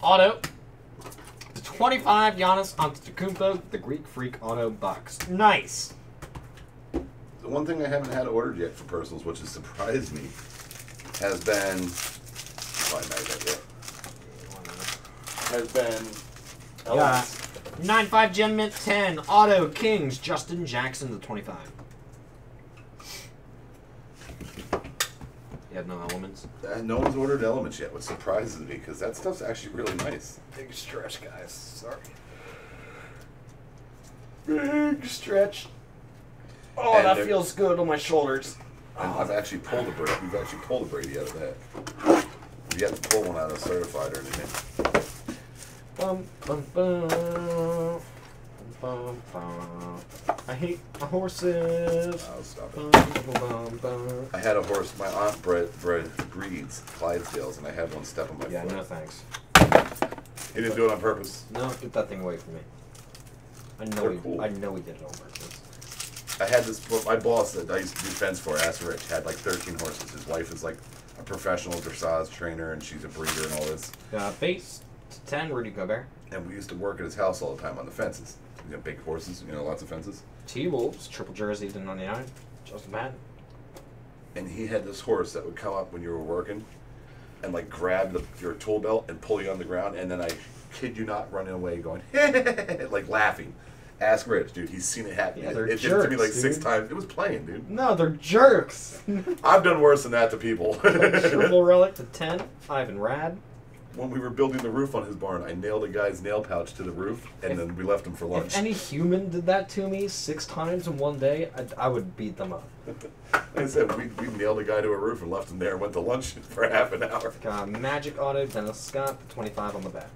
Auto. To 25, Giannis Antetokounmpo, the Greek Freak Auto Bucks. Nice. The one thing I haven't had ordered yet for personals, which has surprised me, has been. I made that yet. Has been. Yeah. 9-5 Gem Mint 10. Auto Kings, Justin Jackson the 25. You have no elements? Uh, no one's ordered elements yet, which surprises me because that stuff's actually really nice. Big stretch, guys. Sorry. Big stretch. Oh, And that feels good on my shoulders. And I've actually pulled a Brady. We've actually pulled a Brady out of that. We have to pull one out of certified or anything. Bum, bum, bum. Bum, bum. I hate horses. I'll stop it. bum, bum, bum. I had a horse. My aunt bred, bred breeds Clydesdales, and I had one step on my Yeah, foot. no thanks. He didn't do it on purpose. No, get that thing away from me. I know They're he. cool. I know he did it on purpose. I had this. My boss that I used to do fence for, Ass Rich, had like 13 horses. His wife is like a professional dressage trainer, and she's a breeder and all this. Uh, base to ten. Rudy Gobert. And we used to work at his house all the time on the fences. You know, big horses. You know, lots of fences. T Wolves triple jersey to ninety nine. Justin Patton. and he had this horse that would come up when you were working and like grab the, your tool belt and pull you on the ground and then I kid you not running away going like laughing. Ask Rich, dude. He's seen it happen. Yeah, it they're it did it to me jerks, like six times. It was playing, dude. No, they're jerks. I've done worse than that to people. triple relic to ten. Ivan Rabb. when we were building the roof on his barn, I nailed a guy's nail pouch to the roof, and If- then we left him for lunch. If any human did that to me six times in one day, I, I would beat them up. I said we, we nailed a guy to a roof and left him there and went to lunch for half an hour. Got Magic Auto, Dennis Scott, 25 on the back.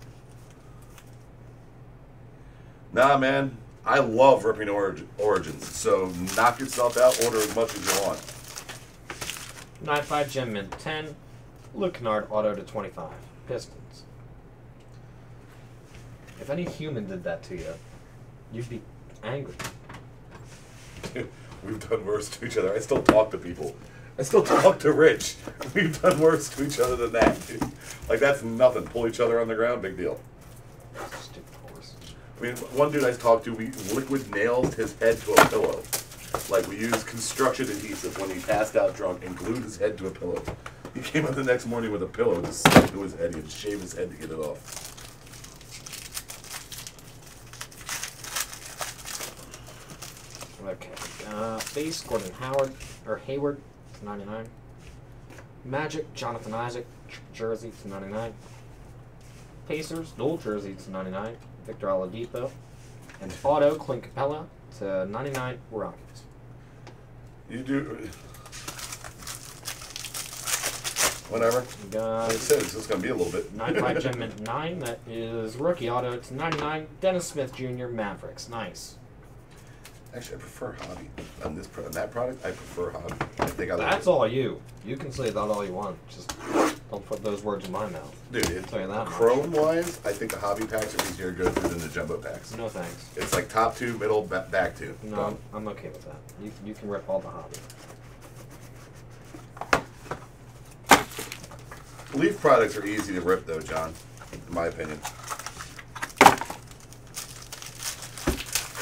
Nah, man, I love ripping orig- origins. So knock yourself out. Order as much as you want. 95 Gem Mint 10, Luke Kennard Auto to 25. Pistons. If any human did that to you, you'd be angry. We've done worse to each other. I still talk to people. I still talk to Rich. We've done worse to each other than that. Dude. Like that's nothing. Pull each other on the ground, big deal. I mean, one dude I talked to, we liquid nailed his head to a pillow. Like we used construction adhesive when he passed out drunk and glued his head to a pillow. He came up the next morning with a pillow just stuck to his head. He had to shave his head to get it off. Okay. Uh, base, Gordon Howard, or Hayward, to 99. Magic, Jonathan Isaac, jersey to 99. Pacers, dual jersey to 99. Victor Oladipo. And auto, Clint Capela to 99. Rockets. You do. Whatever. Got Like I it's gonna be a little bit. 95 Gem Mint 9. That is rookie auto to 99. Dennis Smith Jr. Mavericks. Nice. Actually, I prefer hobby on this pro- on that product. I prefer hobby. I think I like That's it. all you. You can say that all you want. Just don't put those words in my mouth. Dude, it's Tell you that much. Chrome wise, I think the hobby packs are easier to go through than the jumbo packs. No thanks. It's like top two, middle, ba- back two. No, Done. I'm okay with that. You, you can rip all the hobby. Leaf products are easy to rip though, John. In my opinion.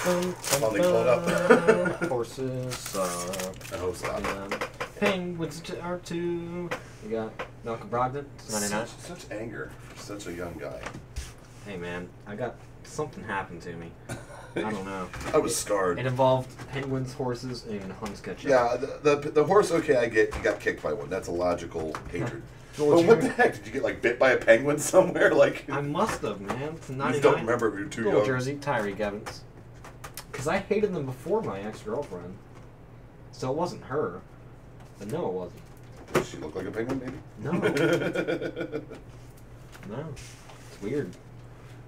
Finally caught up. Horses suck. I hope so. Um, penguins t- are two. You got Malcolm Brogdon, 99. Such, such anger for such a young guy. Hey man, I got something happened to me. I don't know. I was scarred. It involved penguins, horses, and Hunt's ketchup. Yeah, the, the the horse. Okay, I get. You got kicked by one. That's a logical hatred. Well, but what the heck? Did you get like bit by a penguin somewhere? Like I must have, man. It's you 99. don't remember if you're too Gold young. jersey, Tyreke Evans. Because I hated them before my ex girlfriend. So it wasn't her. But no, it wasn't. Does she look like a penguin, maybe? No. No. It's weird.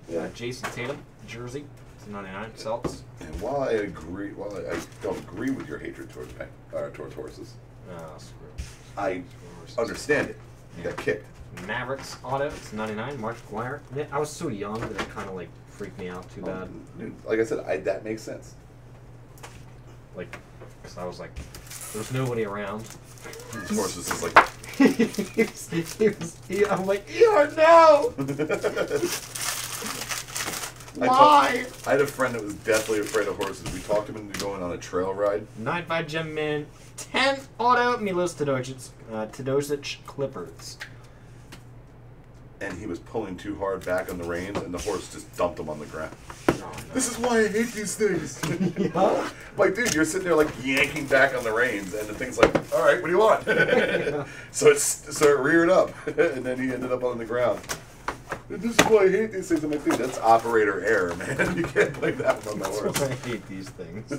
Yeah. Uh, Jayson Tatum, jersey, to 99. Celtics. And while I agree, while I, I don't agree with your hatred towards pen, uh, towards horses, Oh, screw. I Horses. understand it. You got kicked. Mavericks auto, it's 99. Mark Aguirre. I was so young that I kind of like freaked me out too bad. Dude, like I said, I, that makes sense. Like, because I was like, there's nobody around. These horses is like. he was, he was, he, I'm like, Eeyore, no! I Why? I had a friend that was deathly afraid of horses. We talked him into going on a trail ride. 9 5 Gem Man, 10 auto, Milos Teodosic, uh, Teodosic Clippers. And he was pulling too hard back on the reins, and the horse just dumped him on the ground. Oh, This is why I hate these things. Yeah. like, dude, you're sitting there like yanking back on the reins, and the thing's like, "All right, what do you want?" so it's so it reared up, and then he ended up on the ground. This is why I hate these things. I'm like, dude, that's operator error, man. You can't blame that one on the horse. That's why I hate these things.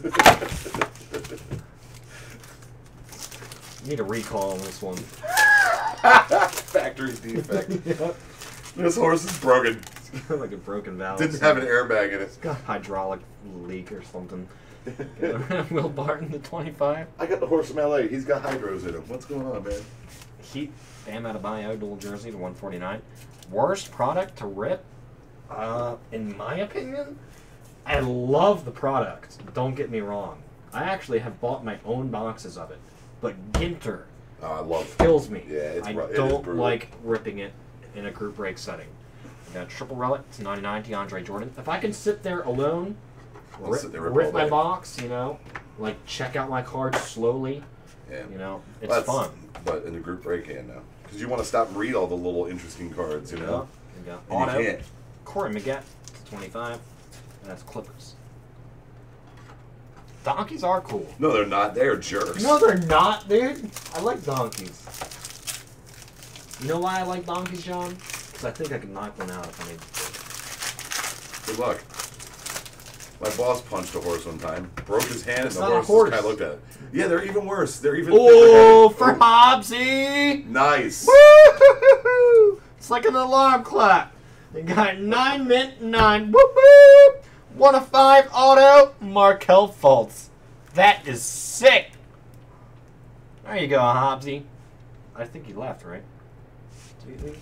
Need a recall on this one. Factory defect. yeah. This horse is broken. like a broken valve. Didn't have an airbag in it. It's Got a hydraulic leak or something. Will Barton the 25. I got the horse from LA. He's got hydros in him. What's going on, man? Heat, Bam Adebayo, dual jersey to 149. Worst product to rip? Uh, in my opinion, I love the product. Don't get me wrong. I actually have bought my own boxes of it. But Ginter Oh, I love. kills me. Yeah, it's I it don't brutal. like ripping it in a group break setting. I got triple relic to 99 DeAndre Jordan. If I can sit there alone, rip, sit there, rip rip my day. box, you know, like check out my cards slowly, Yeah. you know, it's That's- fun. But in the group break can now. Because you want to stop and read all the little interesting cards, you know? You And auto, you can't. Corey Maggette to 25, and that's Clippers. Donkeys are cool. No, they're not. They're jerks. No, they're not, dude. I like donkeys. You know why I like donkeys, John? Because I think I can knock one out if I need to. Good luck. My boss punched a horse one time, broke his hand, It's and the horse, horse. of looked at it. Yeah, they're even worse. They're even. Oh, for oh. headed. Hobbsy! Nice. Woo! It's like an alarm clock. They got nine mint nine. Whoop whoop. One of five auto. Markelle Fultz. That is sick. There you go, Hobbsy. I think he left, right? Do you think?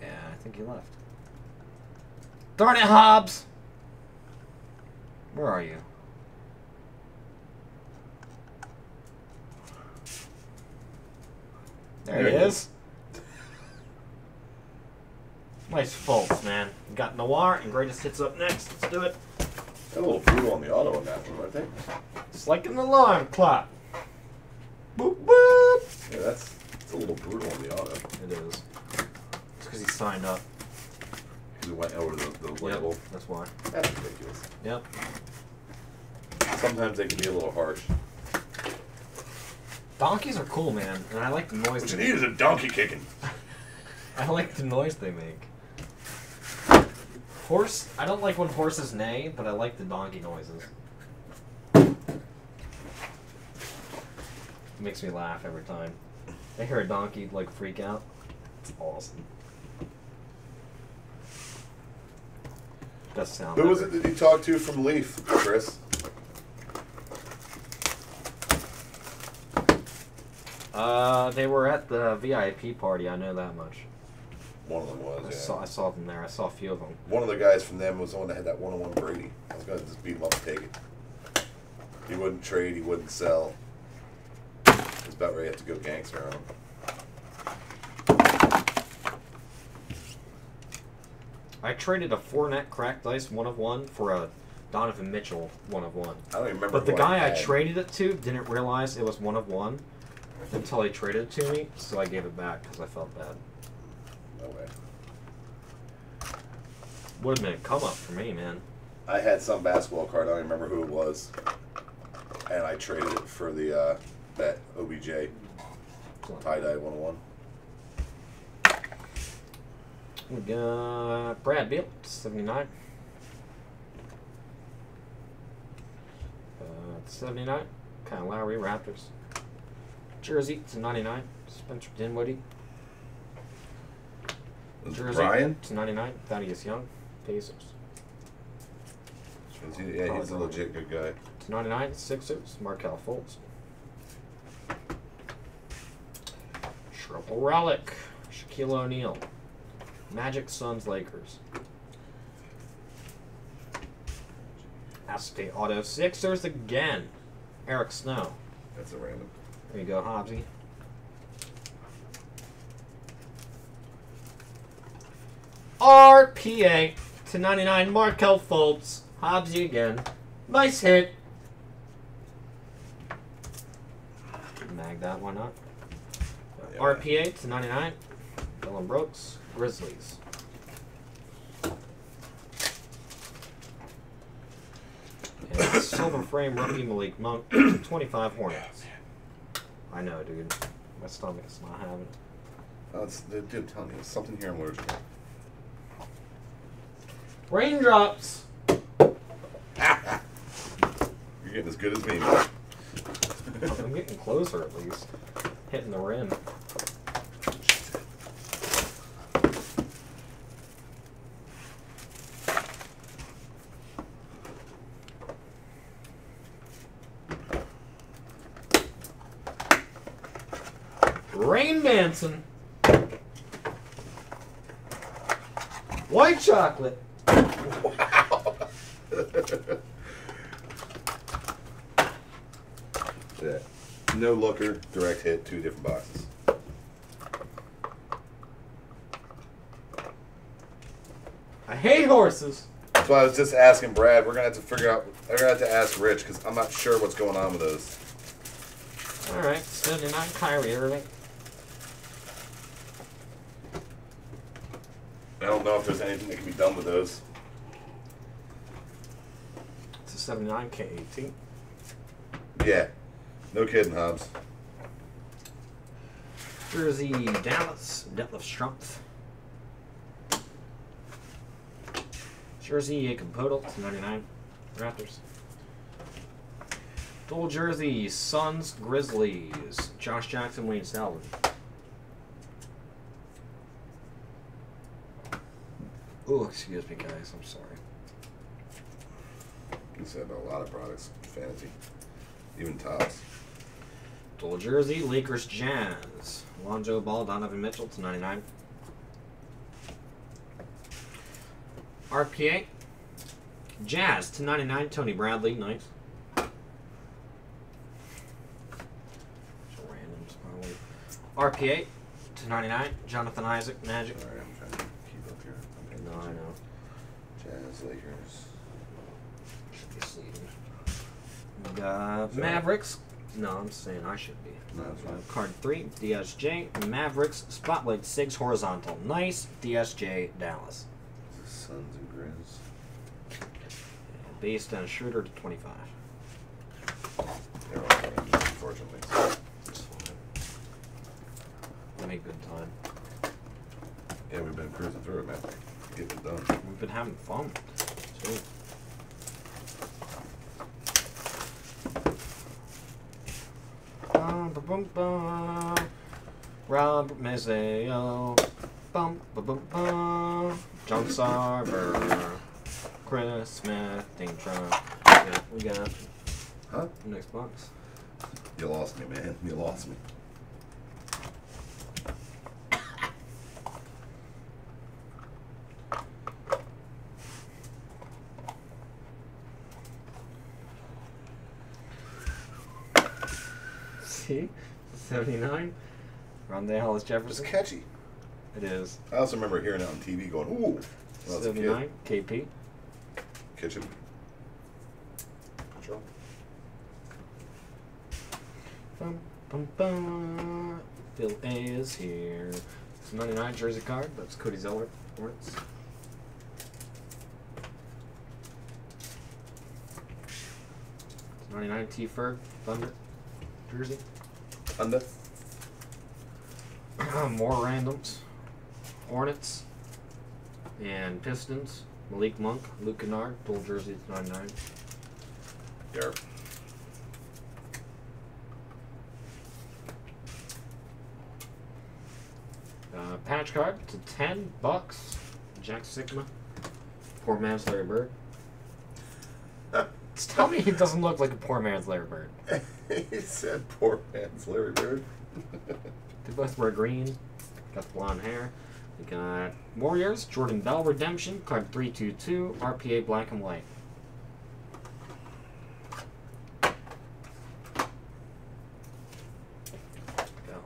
Yeah, I think he left. Darn it, Hobbs! Where are you? There, There he he is. Nice Fultz, man. We got Noir and Greatest Hits up next. Let's do it. Got a little brutal on the auto on that one, I think. It's like an alarm clock. Boop boop. Yeah, that's it's a little brutal on the auto. It is. It's because he signed up. He went over the, the Yep, label. that's why. That's ridiculous. Yep. Sometimes they can be a little harsh. Donkeys are cool, man, and I like the noise. What you they need is a donkey kicking. I like the noise they make. Horse, I don't like when horses neigh, but I like the donkey noises. Makes me laugh every time. I hear a donkey like freak out. It's awesome. Best sound. Who was it that you talked to from Leaf, Chris? Uh, they were at the VIP party. I know that much. One of them was. I Yeah. saw I saw them there. I saw a few of them. One of the guys from them was the one that had that one-on-one Brady. I was gonna just beat him up and take it. He wouldn't trade. He wouldn't sell. About ready to have to go gangster on him. I traded a Fournette cracked dice one of one for a Donovan Mitchell one of one. I don't remember. But the guy I had. traded it to didn't realize it was one of one until he traded it to me, so I gave it back because I felt bad. No way. Would have been a come up for me, man. I had some basketball card. I don't remember who it was, and I traded it for the uh, that OBJ tie dye one-on-one. We got Brad Beal, 79. Uh, 79. Kyle Lowry, Raptors. Jersey to 99. Spencer Dinwiddie. Jersey Brian? to 99. Thaddeus Young, Pacers. He- yeah, he's a legit good guy. To 99, Sixers, Markelle Fultz. Triple Relic, Shaquille O'Neal. Magic Suns, Lakers. Acetate Auto Sixers again. Eric Snow. That's a random. There you go, Hobbsy. RPA to 99, Markelle Fultz. Hobbsy again. Nice hit. Mag that one up. RPA to 99, Dillon Brooks, Grizzlies. And silver frame rookie Malik Monk, 25 Hornets. I know, dude. My stomach's not having it. Oh, it's, dude, dude, tell me, there's something here I'm allergic to. Raindrops. You're getting as good as me. I'm getting closer at least. Hitting the rim. Rain dancing. White chocolate. yeah. No looker, direct hit, two different boxes. I hate horses. That's why I was just asking Brad. We're gonna have to figure out. I'm gonna have to ask Rich because I'm not sure what's going on with those. All right, 79 Kyrie Irving. I don't know if there's anything that can be done with those. It's a 79 K18. Yeah. No kidding, Hobbs. Jersey Dallas, Detlef Schrempf. Jersey Jakob Poeltl, 99, Raptors. Dual jersey, Suns, Grizzlies, Josh Jackson, Wayne Stalvin. Oh, excuse me, guys. I'm sorry. You said a lot of products, fantasy, even Topps. Dual jersey, Lakers, Jazz, Lonzo Ball, Donovan Mitchell to 99. RPA, Jazz to 99, Tony Bradley, nice. RPA to 99, Jonathan Isaac, Magic. All right, I'm trying to keep up here. I'm No, I know. Jazz, Lakers. Should be sleeping. We got Mavericks. No, I'm saying I should be. No. Uh, card three, DSJ, Mavericks, Spotlight six, horizontal, nice, DSJ, Dallas. Is Suns and Grizz. Based on Schroeder to 25. They're all unfortunately. That's fine. We make good time. Yeah, we've been cruising through it, man. Getting it done. We've been having fun. Too. Bum, ba, bum, bum. Rob Mazzeo. Bum, ba, bum, bum. John Sarver. Chris Smith. Dane Trump. Yeah, we got Huh? next box. You lost me, man. You lost me. See? 79. Rondae Hollis It's Jefferson. catchy. It is. I also remember hearing it on TV going, ooh. When I was a kid. 79. KP. Kitchen. Sure. Bum, bum, bum. Phil A is here. It's a 99 jersey card. That's Cody Zeller. Hornets. It's 99 T Ferg. Thunder. Jersey. Under. More randoms. Hornets. And Pistons. Malik Monk. Luke Kennard. Dual jersey. It's 99. Derp. Uh, patch card to 10 bucks. Jack Sigma. Poor man's Larry Bird. Just tell me he doesn't look like a poor man's Larry Bird. he said poor man's Larry Bird. They both wear green. Got the blonde hair. We got Warriors, Jordan Bell Redemption, card 322, RPA black and white.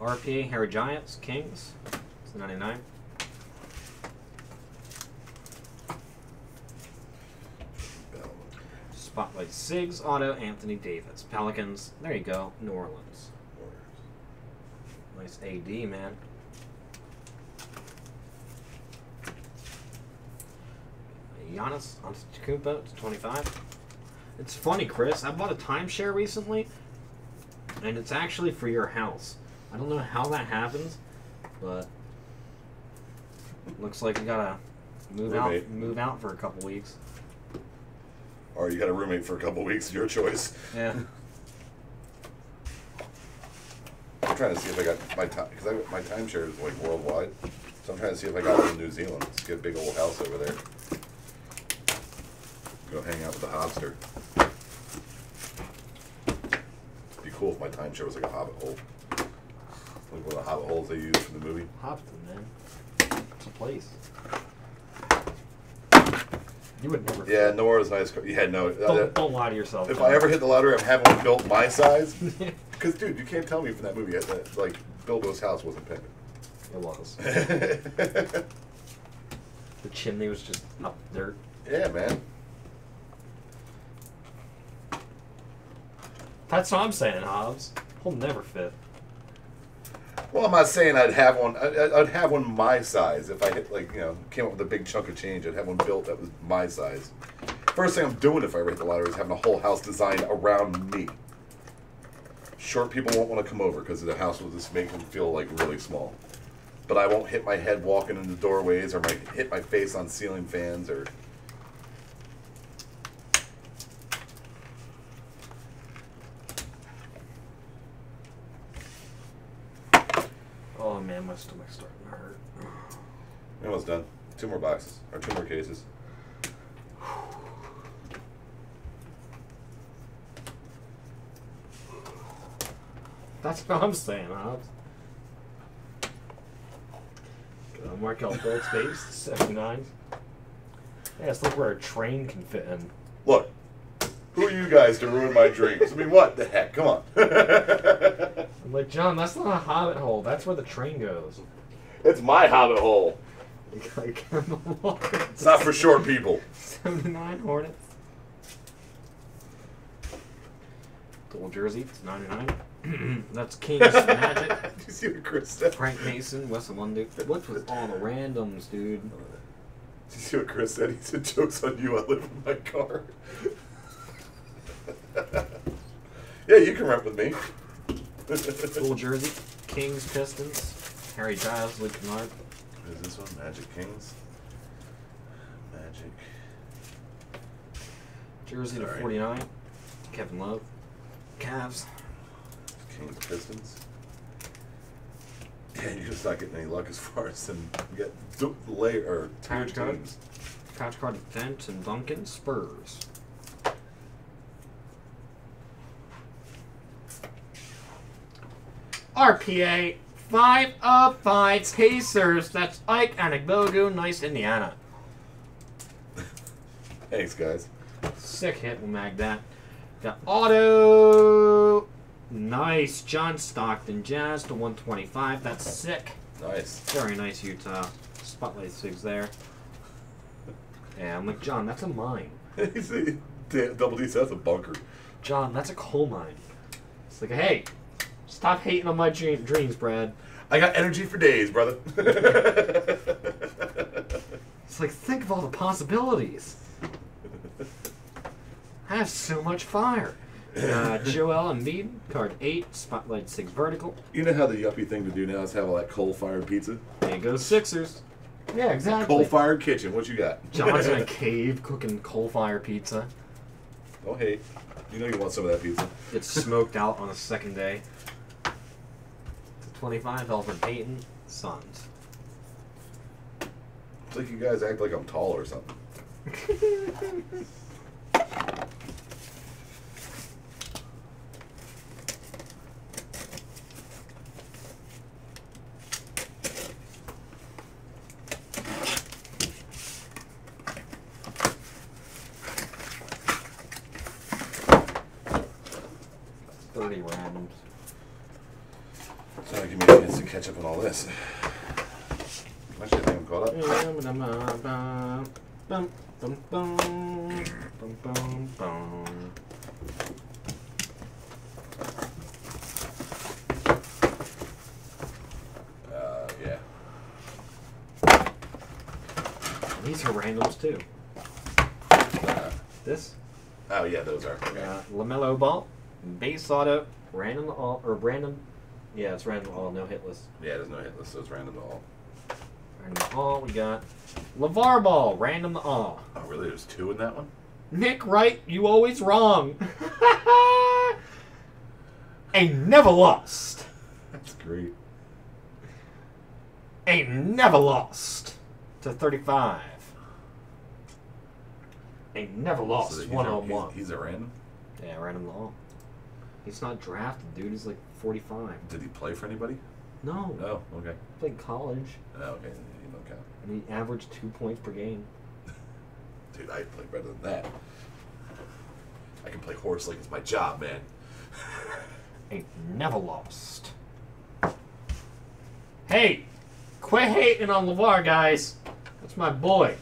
RPA Harry Giles, Kings, it's 99. Spotlight Sigs, Auto, Anthony Davis. Pelicans, there you go, New Orleans. Nice AD, man. Giannis Antetokounmpo to 25. It's funny, Chris. I bought a timeshare recently, and it's actually for your house. I don't know how that happens, but looks like you gotta move out, move out for a couple weeks. Or you got a roommate for a couple weeks, your choice. Yeah. I'm trying to see if I got my time because my timeshare is like worldwide. So I'm trying to see if I got one in New Zealand. Let's get a big old house over there. Go hang out with the Hobster. Be cool if my timeshare was like a hobbit hole. Like one of the hobbit holes they used for the movie. Hobbiton, man. It's a place. You would never. Yeah, nowhere was nice. Yeah, no. Don't, uh, don't lie to yourself. if I ever hit the lottery, I'm having one built my size. Because, dude, you can't tell me from that movie that, that like Bilbo's house wasn't it was. The chimney was just up dirt. yeah, man. That's what I'm saying, Hobbs. He'll never fit. Well, I'm not saying I'd have one. I'd, I'd- have one my size if I hit like you know came up with a big chunk of change. I'd have one built that was my size. First thing I'm doing if I hit the lottery is having a whole house designed around me. Short people won't want to come over because the house will just make them feel like really small. But I won't hit my head walking into doorways or my hit my face on ceiling fans or. Oh man, my stomach's starting to hurt. We're almost done. Two more boxes or two more cases. That's what I'm saying, huh? Uh, Markel Phillips base, 79. Yeah, it's like where a train can fit in. Look, who are you guys to ruin my dreams? I mean, what the heck? Come on. I'm like, John, that's not a hobbit hole. That's where the train goes. it's my hobbit hole. Like, It's not for short people. 79 Hornets. Gold jersey, it's 99. That's Kings Magic. Did you see what Chris said? Frank Mason, Wes Iwundu. What's with all the randoms, dude? Did you see what Chris said? He said, "Jokes on you. I live in my car." yeah, you can rep with me. Gold jersey, Kings Pistons, Harry Giles, Luke Kennard. What is this one? Magic Kings. Magic. Jersey to 49, Kevin Love. Cavs, Kings Pistons. Yeah, you're just not getting any luck as far as them get du- layer or two Patch card. Patch card Dent and Duncan, Spurs. RPA, 5 of 5 Pacers. That's Ike Anigbogu, nice Indiana. Thanks, guys. Sick hit, we'll mag that. Got auto. Nice. John Stockton, Jazz to 125. That's sick. Nice. Very nice Utah. Spotlight six there. Yeah, I'm like, John, that's a mine. Double D said that's a bunker. John, that's a coal mine. It's like, hey, stop hating on my dream- dreams, Brad. I got energy for days, brother. It's like, think of all the possibilities. I have so much fire. Uh, Joel Embiid, card 8, Spotlight 6 vertical. you know how the yuppie thing to do now is have all that coal-fired pizza? There goes Sixers. Yeah, exactly. Coal-fired kitchen. What you got? John's in a cave cooking coal fire pizza. Oh hey, you know you want some of that pizza. It's smoked out on the second day. To 25, Elfrid Payton, Suns. It's like you guys act like I'm tall or something. Thirty randoms. So give me a chance to catch up on all this. Actually, I think I'm caught up. Bum, bum, bum, bum, bum, bum. Uh, yeah. These are randoms too. Uh, This, oh yeah, those are. Okay. uh, LaMelo Ball, base auto, random all or random. Yeah, it's random all, no hit list. Yeah, there's no hit list, so it's random all. Random all. We got LaVar Ball, random all. Oh really? There's two in that one? Nick Wright, you always wrong. Ain't never lost. That's great. Ain't never lost to 35. Ain't never lost So he's one a- on one. He's, he's a random. Yeah, random law. He's not drafted, dude. He's like 45. Did he play for anybody? No, Oh, okay. played college, Oh, okay. You don't count. and he averaged two points per game. Dude, I play better than that. I can play horse like it's my job, man. Ain't never lost. Hey, quit hating on LaVar, guys. That's my boy.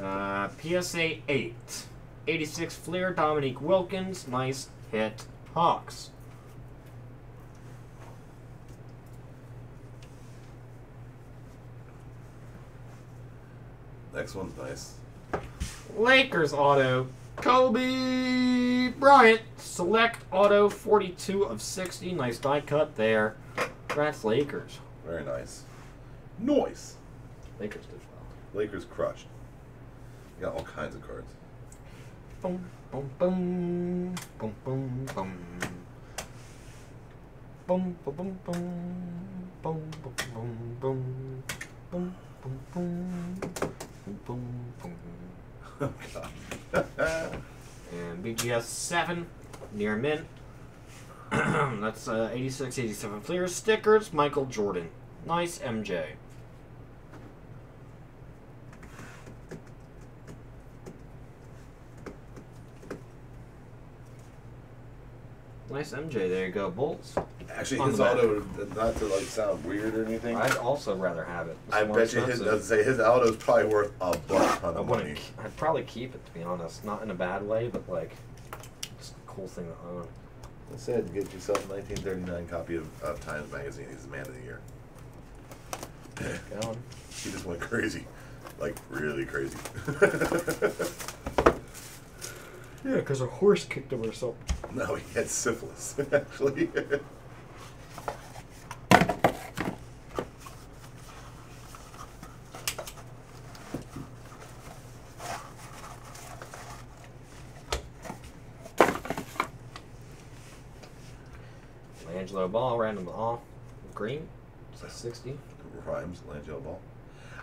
Uh, PSA 8. 86 Fleer, Dominique Wilkins. Nice hit. Hawks. Next one's nice. Lakers auto. Kobe Bryant, select auto 42 of 60. Nice die cut there. That's Lakers. Very nice. Noise. Lakers did well. Lakers crushed. Got all kinds of cards. Boom, boom, boom, boom, boom, boom. Boom, boom, boom, boom, boom, boom, boom, boom, boom, boom, boom, boom, boom, boom. Oh. And BGS 7, near mint. That's uh, 86, 87 Fleer stickers. Michael Jordan. Nice MJ. Nice MJ. There you go, Bulls. Actually, On his the back. auto, not to like sound weird or anything. I'd also rather have it. It's I more bet you his expensive. doesn't say his auto's probably worth a buck ton I of wouldn't. money. I'd probably keep it to be honest. Not in a bad way, but like, just a cool thing to own. Instead, get yourself a 1939 copy of, of Times Magazine. He's the man of the year. Going. He just went crazy, like really crazy. Yeah, because a horse kicked him or something. no, he had syphilis actually. Angelo Ball, random off. Green. It's a 60. Rhymes, Langell Ball.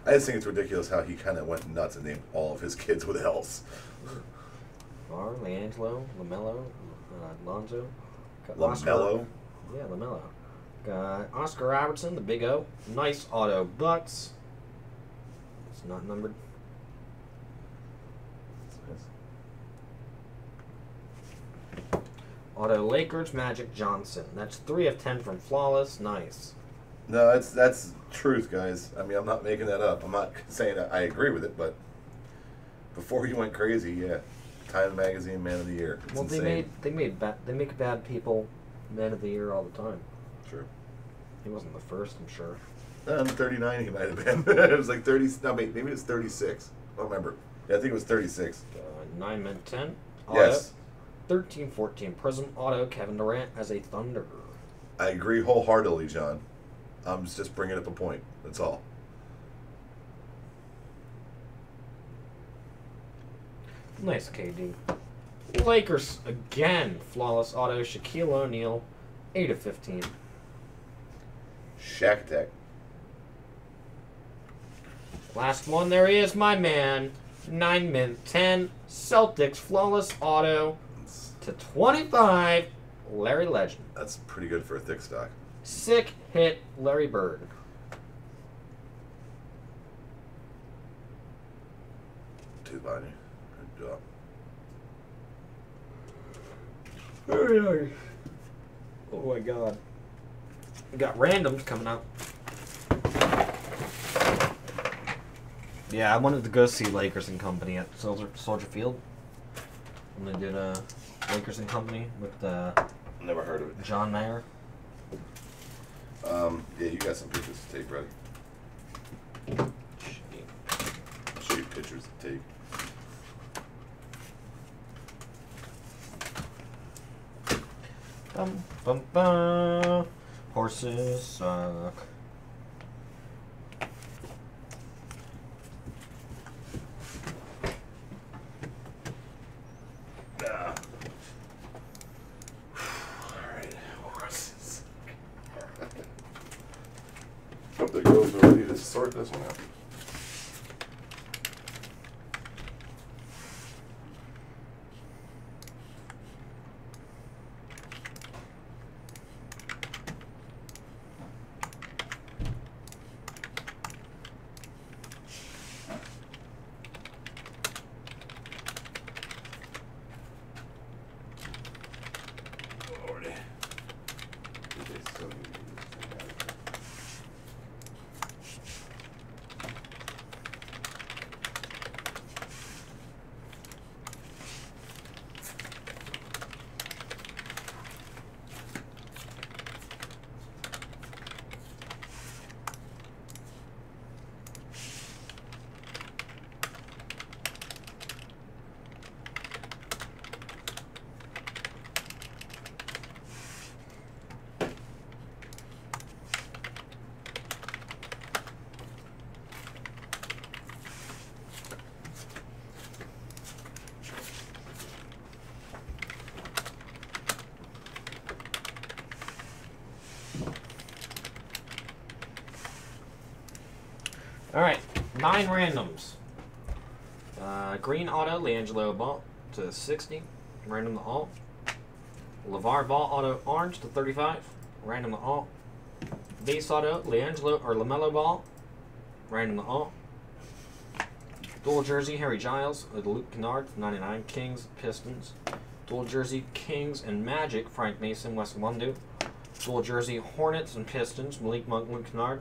I just think it's ridiculous how he kind of went nuts and named all of his kids with L's. Bar, LiAngelo, LaMelo, uh, Lonzo. LaMelo. Yeah, LaMelo. Got Oscar Robertson, the big O. Nice auto Bucks. It's not numbered. Auto Lakers, Magic Johnson. That's 3 of 10 from Flawless. Nice. No, that's that's truth, guys. I mean, I'm not making that up. I'm not saying that I agree with it, but before he went crazy, yeah, Time Magazine Man of the Year. It's well, they insane. made they made ba- they make bad people Man of the year all the time. True. He wasn't the first, I'm sure. Um, 39 he might have been. it was like 30. No, wait, maybe it was 36. I don't remember. Yeah, I think it was 36. Uh, nine men ten. Auto. Yes, 13 14 Prism Auto Kevin Durant as a Thunder. I agree wholeheartedly, John. I'm just bringing up a point. That's all. Nice KD. Lakers again. Flawless Auto Shaquille O'Neal. 8 of 15. Shack Tech. Last one, there he is, my man. 9 min 10. Celtics Flawless Auto to 25. Larry Legend. that's pretty good for a thick stock. Sick hit Larry Bird. Too funny. Good job. Very nice. Oh my god. We got randoms coming up. Yeah, I wanted to go see Lakers and Company at Soldier, Soldier Field. When they did uh, Lakers and Company with uh, Never heard of it. John Mayer. Um, yeah, you got some pictures to take show you pictures to take. Bum, bum, bum. Horses suck. Ah. Alright, horses. Hope the girls are ready to sort this one out. Lordy. They so need to get this thing out of here. All right, nine randoms. Uh, green auto, LiAngelo Ball to 60. Random the all. LaVar Ball auto orange to 35. Random the all. Base auto, LiAngelo or LaMelo Ball. Random the all. Dual jersey, Harry Giles with Luke Kennard, 99. Kings, Pistons. Dual jersey, Kings and Magic, Frank Mason, West London. Dual jersey, Hornets and Pistons, Malik Monk, Luke Kennard.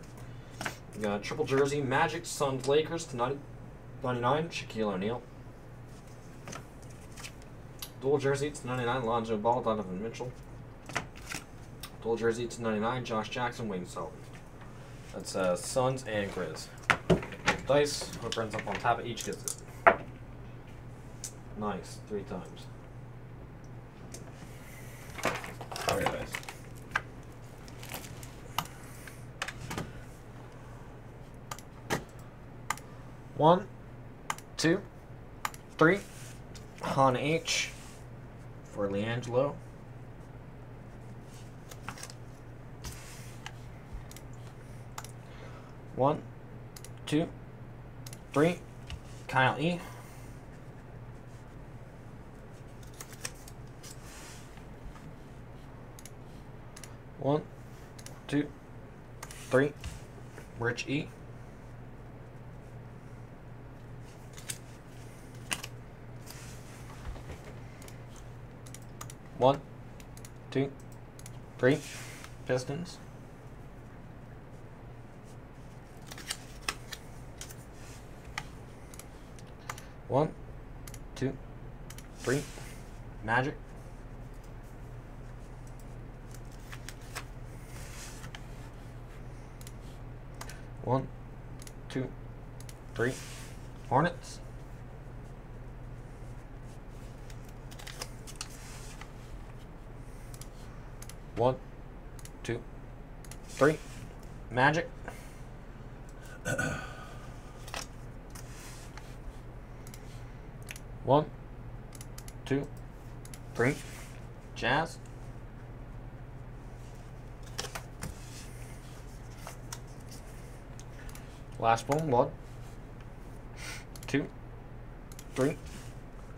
Got triple jersey, Magic, Suns, Lakers to 90, 99, Shaquille O'Neal. Dual jersey to 99, Lonzo Ball, Donovan Mitchell. Dual jersey to 99, Josh Jackson, Wayne Sullivan. That's uh, Suns and Grizz. Dice, whoever ends up on top of each gets it. Nice, three times. Very nice. One, two, three. Han H for LiAngelo. One, two, three. Kyle E. One, two, three. Rich E. One, two, three. Pistons. One, two, three. Magic. One, two, three. Hornets. One, two, three. Magic. One, two, three. Jazz. Last one. One, two, three.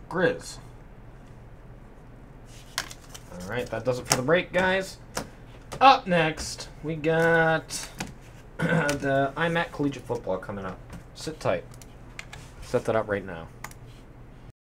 Grizz. All right, that does it for the break, guys. Up next, we got the IMAC Collegiate Football coming up. Sit tight. Set that up right now.